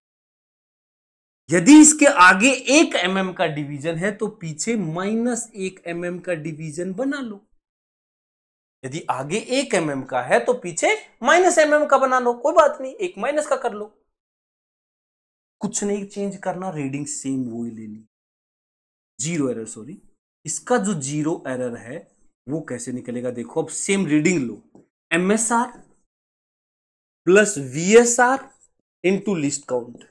यदि इसके आगे एक एम mm का डिवीज़न है तो पीछे माइनस एक एम mm का डिवीज़न बना लो। यदि आगे एक एम mm का है तो पीछे माइनस एम mm का बना लो। कोई बात नहीं, एक माइनस का कर लो। कुछ नहीं चेंज करना रीडिंग सेम वो ही लेनी। ज़ीरो एरर सॉरी इसका जो ज़ीरो एरर है, वो कैसे निकलेगा? देखो, अब सेम रीडिंग लो। M S R plus V S R into least count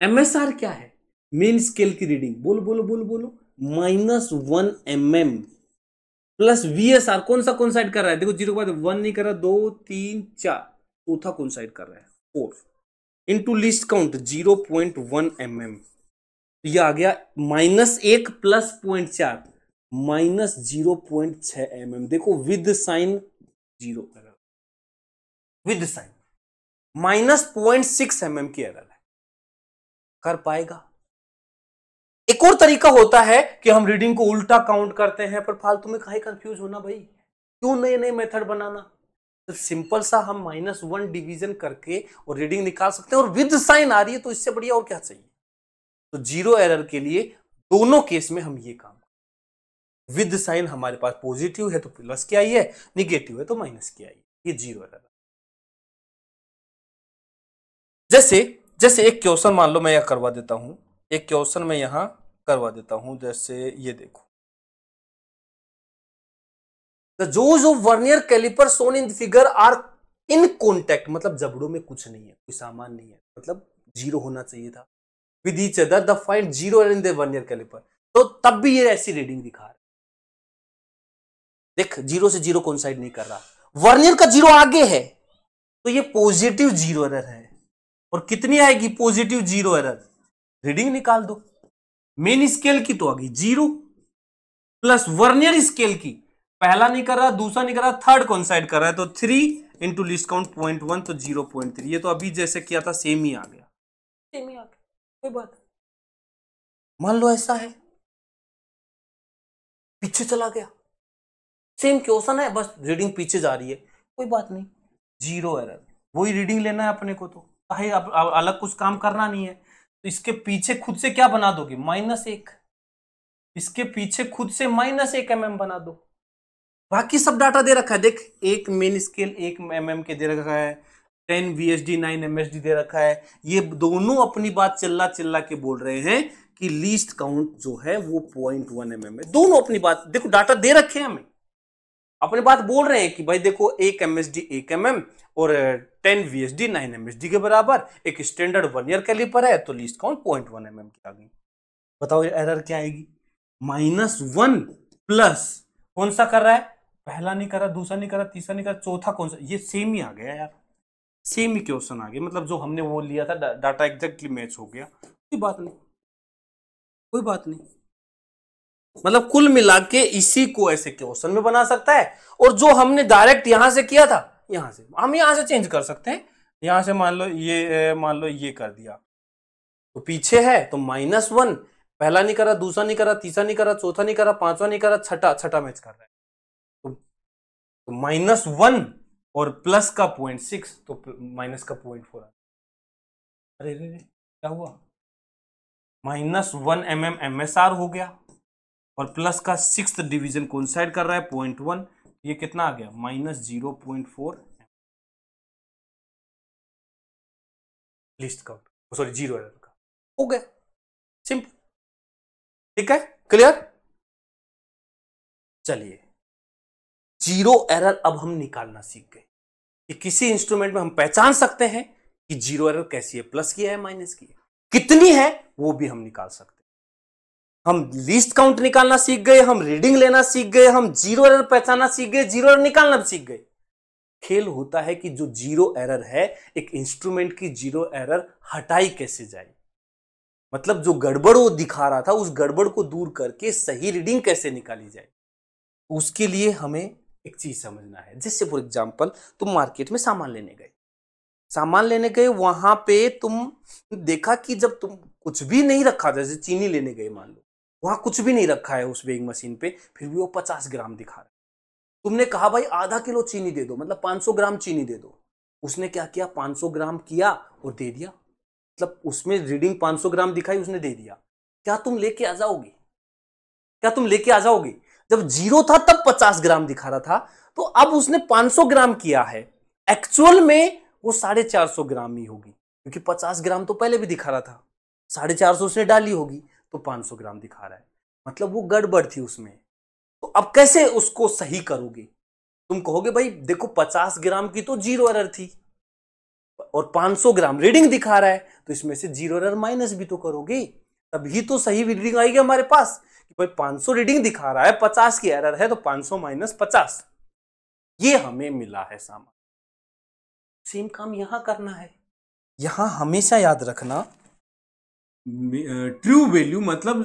M S R क्या है? मेन स्केल की रीडिंग बोलो बोलो बोलो बोलो। Minus one M M plus V S R कौन सा कौन साइड कर रहा है? देखो, ज़ीरो के बाद वन नहीं कर रहा, दो, तीन, चार। चौथा कौन साइड कर रहा है। Four into least count zero point one M M ये आ गया माइनस एक प्लस पॉइंट चार, माइनस ज़ीरो पॉइंट छ एम एम देखो, with sign zero with sign. Minus point six M M की एरर है। कर पाएगा। एक और तरीका होता है कि हम रीडिंग को उल्टा काउंट करते हैं, पर फालतू में कहा कंफ्यूज होना भाई। क्यों नए नए मेथड बनाना? तो सिंपल सा हम माइनस वन डिवीज़न करके और रीडिंग निकाल सकते हैं, और विद साइन आ रही है तो इससे बढ़िया और क्या चाहिए? तो ज़ीरो एरर के लिए दोनों केस में हम ये काम विद साइन हमारे पास पॉजिटिव है तो प्लस क्या आई है, निगेटिव है तो माइनस क्या आई है। ये ज़ीरो एरर जैसे जैसे एक क्वेश्चन मान लो मैं यह करवा देता हूँ, एक क्वेश्चन मैं यहाँ करवा देता हूँ, जैसे ये देखो। The jaws of vernier caliper shown in figure are in contact मतलब जबड़ों में कुछ नहीं है, कोई सामान नहीं है मतलब ज़ीरो होना चाहिए था। With each other the find zero in the vernier caliper तो तब भी ये ऐसी रीडिंग दिखा रहा देख, ज़ीरो से ज़ीरो कौन साइड नहीं कर रहा। वर्नियर का ज़ीरो आगे है तो ये पॉजिटिव ज़ीरो एरर है। और कितनी आएगी? Positive zero error. रीडिंग निकाल दो। मेन स्केल की तो आ गई ज़ीरो, प्लस वर्नियर स्केल की। पहला नहीं कर रहा, दूसरा नहीं कर रहा, थर्ड कौन साइड कर रहा है तो three into least count point one तो ज़ीरो पॉइंट थ्री। ये तो अभी जैसे किया था, सेम ही आ गया। सेम ही आ गया। कोई बात मान लो ऐसा है। पीछे चला गया। सेम क्वेश्चन है, बस रीडिंग पीछे जा रही है। कोई बात नहीं। ज़ीरो एरर वही रीडिंग लेना है अपने को तो। अब अलग कुछ काम करना नहीं है। तो इसके पीछे खुद से क्या बना दोगे? माइनस एक। इसके पीछे खुद से माइनस एक एम बना दो। बाकी सब डाटा दे रखा है। देख, एक मेन स्केल एक एम के दे रखा है। Ten V H D nine M H D दे रखा है। ये दोनों अपनी बात चिल्ला चिल्ला के बोल रहे हैं कि लीस्ट काउंट जो है वो पॉइंट वन एम एम है। दोनों अपनी बात, देखो डाटा दे रखे हैं हमें। अपनी बात बोल रहे हैं कि भाई देखो एक एम एस डी एक एम एम और ten V S D nine M S D के बराबर, एक स्टैंडर्ड वन ईयर कैलिपर है तो least count point one M M की आ गई बताओ एरर क्या आएगी? माइनस वन प्लस कौन सा कर रहा है? पहला नहीं कर रहा दूसरा नहीं कर रहा तीसरा नहीं कर रहा चौथा कौन सा? ये सेम ही आ गया यार। सेम ही क्वेश्चन आ गया। मतलब जो हमने वो लिया था डाटा एग्जैक्टली मैच हो गया। कोई बात नहीं। कोई बात नहीं। मतलब कुल मिला के इसी को ऐसे क्वेश्चन में बना सकता है और जो हमने डायरेक्ट यहाँ से किया था यहाँ से। हम यहाँ से चेंज कर सकते हैं। यहाँ से मान लो ये मान लो ये कर दिया। तो पीछे है तो माइनस वन पहला नहीं करा दूसरा नहीं करा तीसरा नहीं करा चौथा नहीं करा पांचवा नहीं करा छठा छठा मैच कर रहा है। तो, तो माइनस वन और प्लस का पॉइंट सिक्स तो माइनस का पॉइंट फोर अरे रे रे क्या हुआ? Minus one M M M S R हो गया और प्लस का सिक्स डिवीज़न साइड कर रहा है पॉइंट वन ये कितना आ गया? Minus zero point four least का सॉरी ज़ीरो एरर का। हो गया। सिंपल ठीक है? क्लियर चलिए। ज़ीरो एरर अब हम निकालना सीख गए कि किसी इंस्ट्रूमेंट में हम पहचान सकते हैं कि ज़ीरो एरर कैसी है, प्लस की है माइनस की है। कितनी है, वो भी हम निकाल सकते हैं। हम लिस्ट काउंट निकालना सीख गए, हम रीडिंग लेना सीख गए, हम ज़ीरो एरर पहचानना सीख गए, ज़ीरो एरर निकालना भी सीख गए। खेल होता है कि जो ज़ीरो एरर है, एक इंस्ट्रूमेंट की ज़ीरो एरर हटाई कैसे जाए। मतलब जो गड़बड़ वो दिखा रहा था, उस गड़बड़ को दूर करके सही रीडिंग कैसे निकाली जाए। उसके लिए हमें एक चीज़ समझना है। जैसे फॉर एग्ज़ाम्पल तुम मार्केट में सामान लेने गए। सामान लेने गए, वहाँ पे तुम देखा कि जब तुम कुछ भी नहीं रखा, जैसे चीनी लेने गए मान लो, वहाँ कुछ भी नहीं रखा है उस वेइंग मशीन पे, फिर भी वो पचास ग्राम दिखा रहा है। तुमने कहा, भाई, आधा किलो चीनी दे दो मतलब 500 ग्राम चीनी दे दो। उसने क्या किया? 500 ग्राम किया और दे दिया। मतलब उसमें रीडिंग 500 ग्राम दिखाई, उसने दे दिया। क्या तुम लेके आ जाओगे? क्या तुम लेके आ जाओगे? जब ज़ीरो था, तब 50 ग्राम दिखा रहा था। तो अब उसने 500 ग्राम किया है। एक्चुअल में वो साढ़े चार सौ ग्राम ही होगी, क्योंकि 50 ग्राम तो पहले भी दिखा रहा था। साढ़े चार सौ उसने डाली होगी तो 500 ग्राम दिखा रहा है। मतलब वो गड़बड़ थी उसमें। तो अब कैसे उसको सही करोगे? तुम कहोगे, भाई, देखो 50 ग्राम की तो ज़ीरो एरर थी और 500 ग्राम रीडिंग दिखा रहा है। तो इसमें से ज़ीरो एरर माइनस भी तो करोगे। तभी तो सही रीडिंग आएगी हमारे पास। कि भाई 500 रीडिंग दिखा रहा है 50 की एरर है तो 500 सौ माइनस पचास। ये हमें मिला है सामान। सेम काम यहाँ करना है। यहाँ हमेशा याद रखना ट्रू वैल्यू मतलब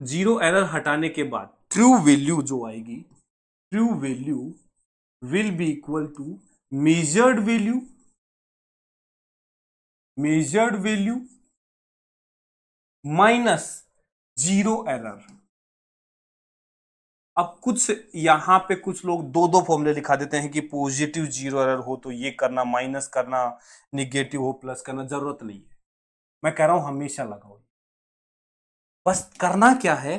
ज़ीरो एरर हटाने के बाद ट्रू वैल्यू जो आएगी true value will be equal to measured value measured value minus zero error अब कुछ यहाँ पे कुछ लोग दो दो फॉर्मूले लिखा देते हैं कि पॉजिटिव ज़ीरो एरर हो तो ये करना, माइनस करना, निगेटिव हो, प्लस करना, ज़रूरत नहीं है। मैं कह रहा हूँ हमेशा लगाओ। बस करना क्या है?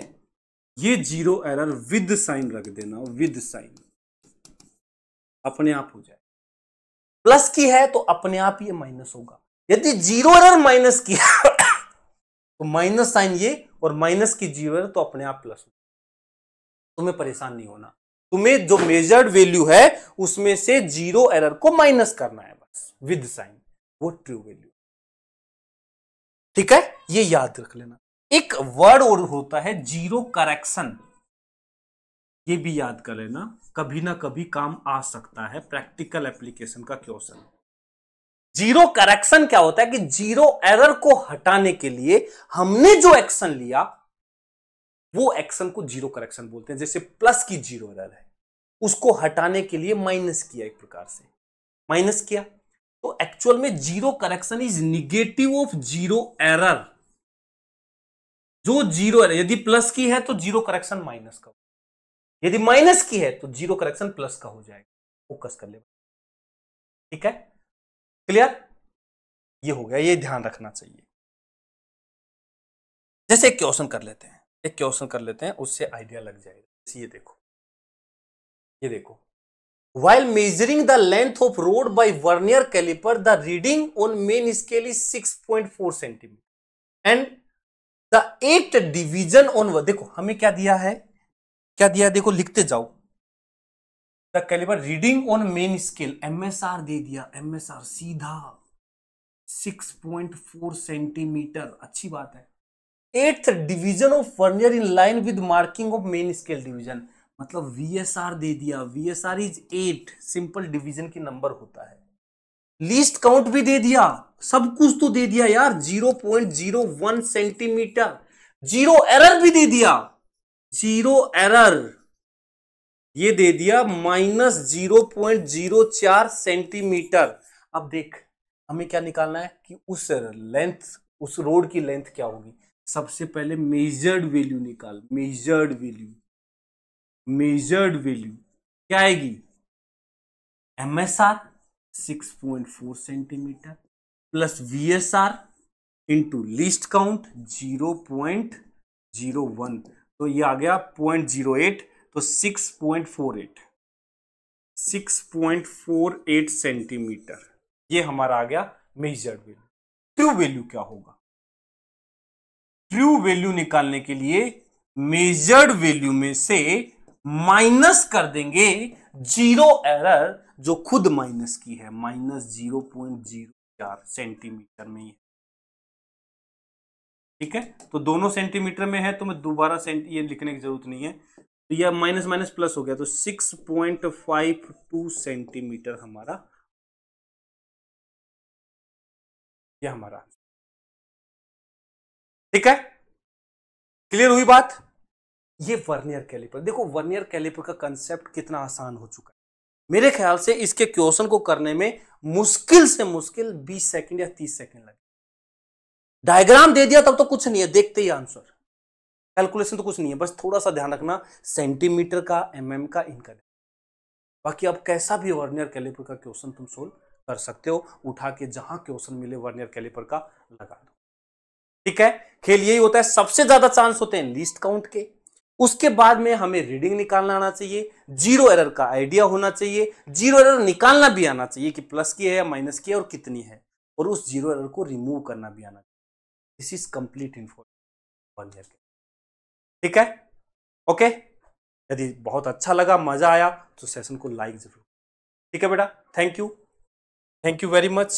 ये ज़ीरो एरर विद साइन रख देना, विद साइन। अपने आप हो जाए। प्लस की है तो अपने आप ये माइनस होगा। यदि ज़ीरो एरर माइनस की [COUGHS] तो माइनस साइन ये और माइनस की ज़ीरो एरर तो अपने आप प्लस होगा। तुम्हें परेशान नहीं होना। तुम्हें जो मेजर्ड वैल्यू है, उसमें से ज़ीरो एरर को माइनस करना है बस विद साइन वो ट्रू वैल्यू ठीक है? ये याद रख लेना। एक वर्ड और होता है ज़ीरो करेक्शन ये भी याद कर लेना। कभी ना कभी काम आ सकता है प्रैक्टिकल एप्लीकेशन का क्वेश्चन ज़ीरो करेक्शन क्या होता है कि ज़ीरो एरर को हटाने के लिए हमने जो एक्शन लिया वो एक्शन को ज़ीरो करेक्शन बोलते हैं, जैसे प्लस की ज़ीरो एरर है। उसको हटाने के लिए माइनस किया एक प्रकार से। माइनस किया। तो एक्चुअल में zero correction is negative of zero error जो ज़ीरो है यदि प्लस की है तो ज़ीरो करेक्शन माइनस का यदि माइनस की है तो ज़ीरो करेक्शन प्लस का हो जाएगा। फोकस कर ले। ठीक है? क्लियर ये हो गया, ये ध्यान रखना चाहिए। जैसे एक क्वेश्चन कर लेते हैं। एक क्वेश्चन कर लेते हैं? उससे आइडिया लग जाएगा। ये देखो। ये देखो। While measuring the length of road by vernier caliper, the reading on main scale is 6.4 centimeter. And the eight division on देखो, हमें क्या दिया है? क्या दिया है? देखो, लिखते जाओ। The caliper reading on main scale MSR दे दिया। एमएसआर सीधा 6.4 सेंटीमीटर अच्छी बात है। Eighth division of vernier in line with marking of main scale division. मतलब वीएसआर दे दिया। VSR is eight simple division की नंबर होता है। लीस्ट काउंट भी दे दिया। सब कुछ तो दे दिया यार। Zero point zero one centimetre. Zero error भी दे दिया। Zero error. ये दे दिया माइनस ज़ीरो पॉइंट ज़ीरो चार सेंटीमीटर। अब देख, हमें क्या निकालना है कि उस लेंथ उस रोड की लेंथ क्या होगी? सबसे पहले मेजर्ड वैल्यू निकाल मेजर्ड वैल्यू मेजर्ड वैल्यू क्या आएगी? M S R six point four centimetre plus V S R into least count zero point zero one तो ये आ गया पॉइंट ज़ीरो एट तो six point four eight six point four eight centimetre ये हमारा आ गया मेजर्ड वैल्यू ट्रू वैल्यू क्या होगा? ट्रू वैल्यू निकालने के लिए मेजर्ड वैल्यू में से माइनस कर देंगे ज़ीरो एरर, जो खुद माइनस की है। माइनस ज़ीरो पॉइंट ज़ीरो चार सेंटीमीटर में ही ठीक है? तो दोनों सेंटीमीटर में है तो मैं दोबारा ये लिखने की ज़रूरत नहीं है। तो यह माइनस माइनस प्लस हो गया तो six point five two centimetre हमारा यह हमारा ठीक है? क्लियर हुई बात? ये वर्नियर कैलिपर देखो वर्नियर कैलिपर का कंसेप्ट कितना आसान हो चुका है। मेरे ख्याल से इसके क्वेश्चन को करने में मुश्किल से मुश्किल 20 सेकंड या 30 सेकंड लगे। डायग्राम दे दिया, तब तो कुछ नहीं है। देखते ही आंसर कैलकुलेशन तो कुछ नहीं है। बस थोड़ा सा ध्यान रखना सेंटीमीटर का एम mm का, इनका। बाकी अब कैसा भी वर्नियर कैलिपर का क्वेश्चन तुम सोल्व कर सकते हो। उठा के जहाँ क्वेश्चन मिले वर्नियर कैलिपर का, लगा दो। ठीक है? खेल यही होता है, सबसे ज़्यादा चांस होते हैं लिस्ट काउंट के। उसके बाद में हमें रीडिंग निकालना आना चाहिए ज़ीरो एरर का आइडिया होना चाहिए ज़ीरो एरर निकालना भी आना चाहिए कि प्लस की है या माइनस की है और कितनी है। और उस ज़ीरो एरर को रिमूव करना भी आना चाहिए। दिस इज़ कंप्लीट इन्फॉर्मेशन ठीक है? ओके यदि बहुत अच्छा लगा, मज़ा आया तो सेशन को लाइक ज़रूर। ठीक है बेटा? Thank you thank you very much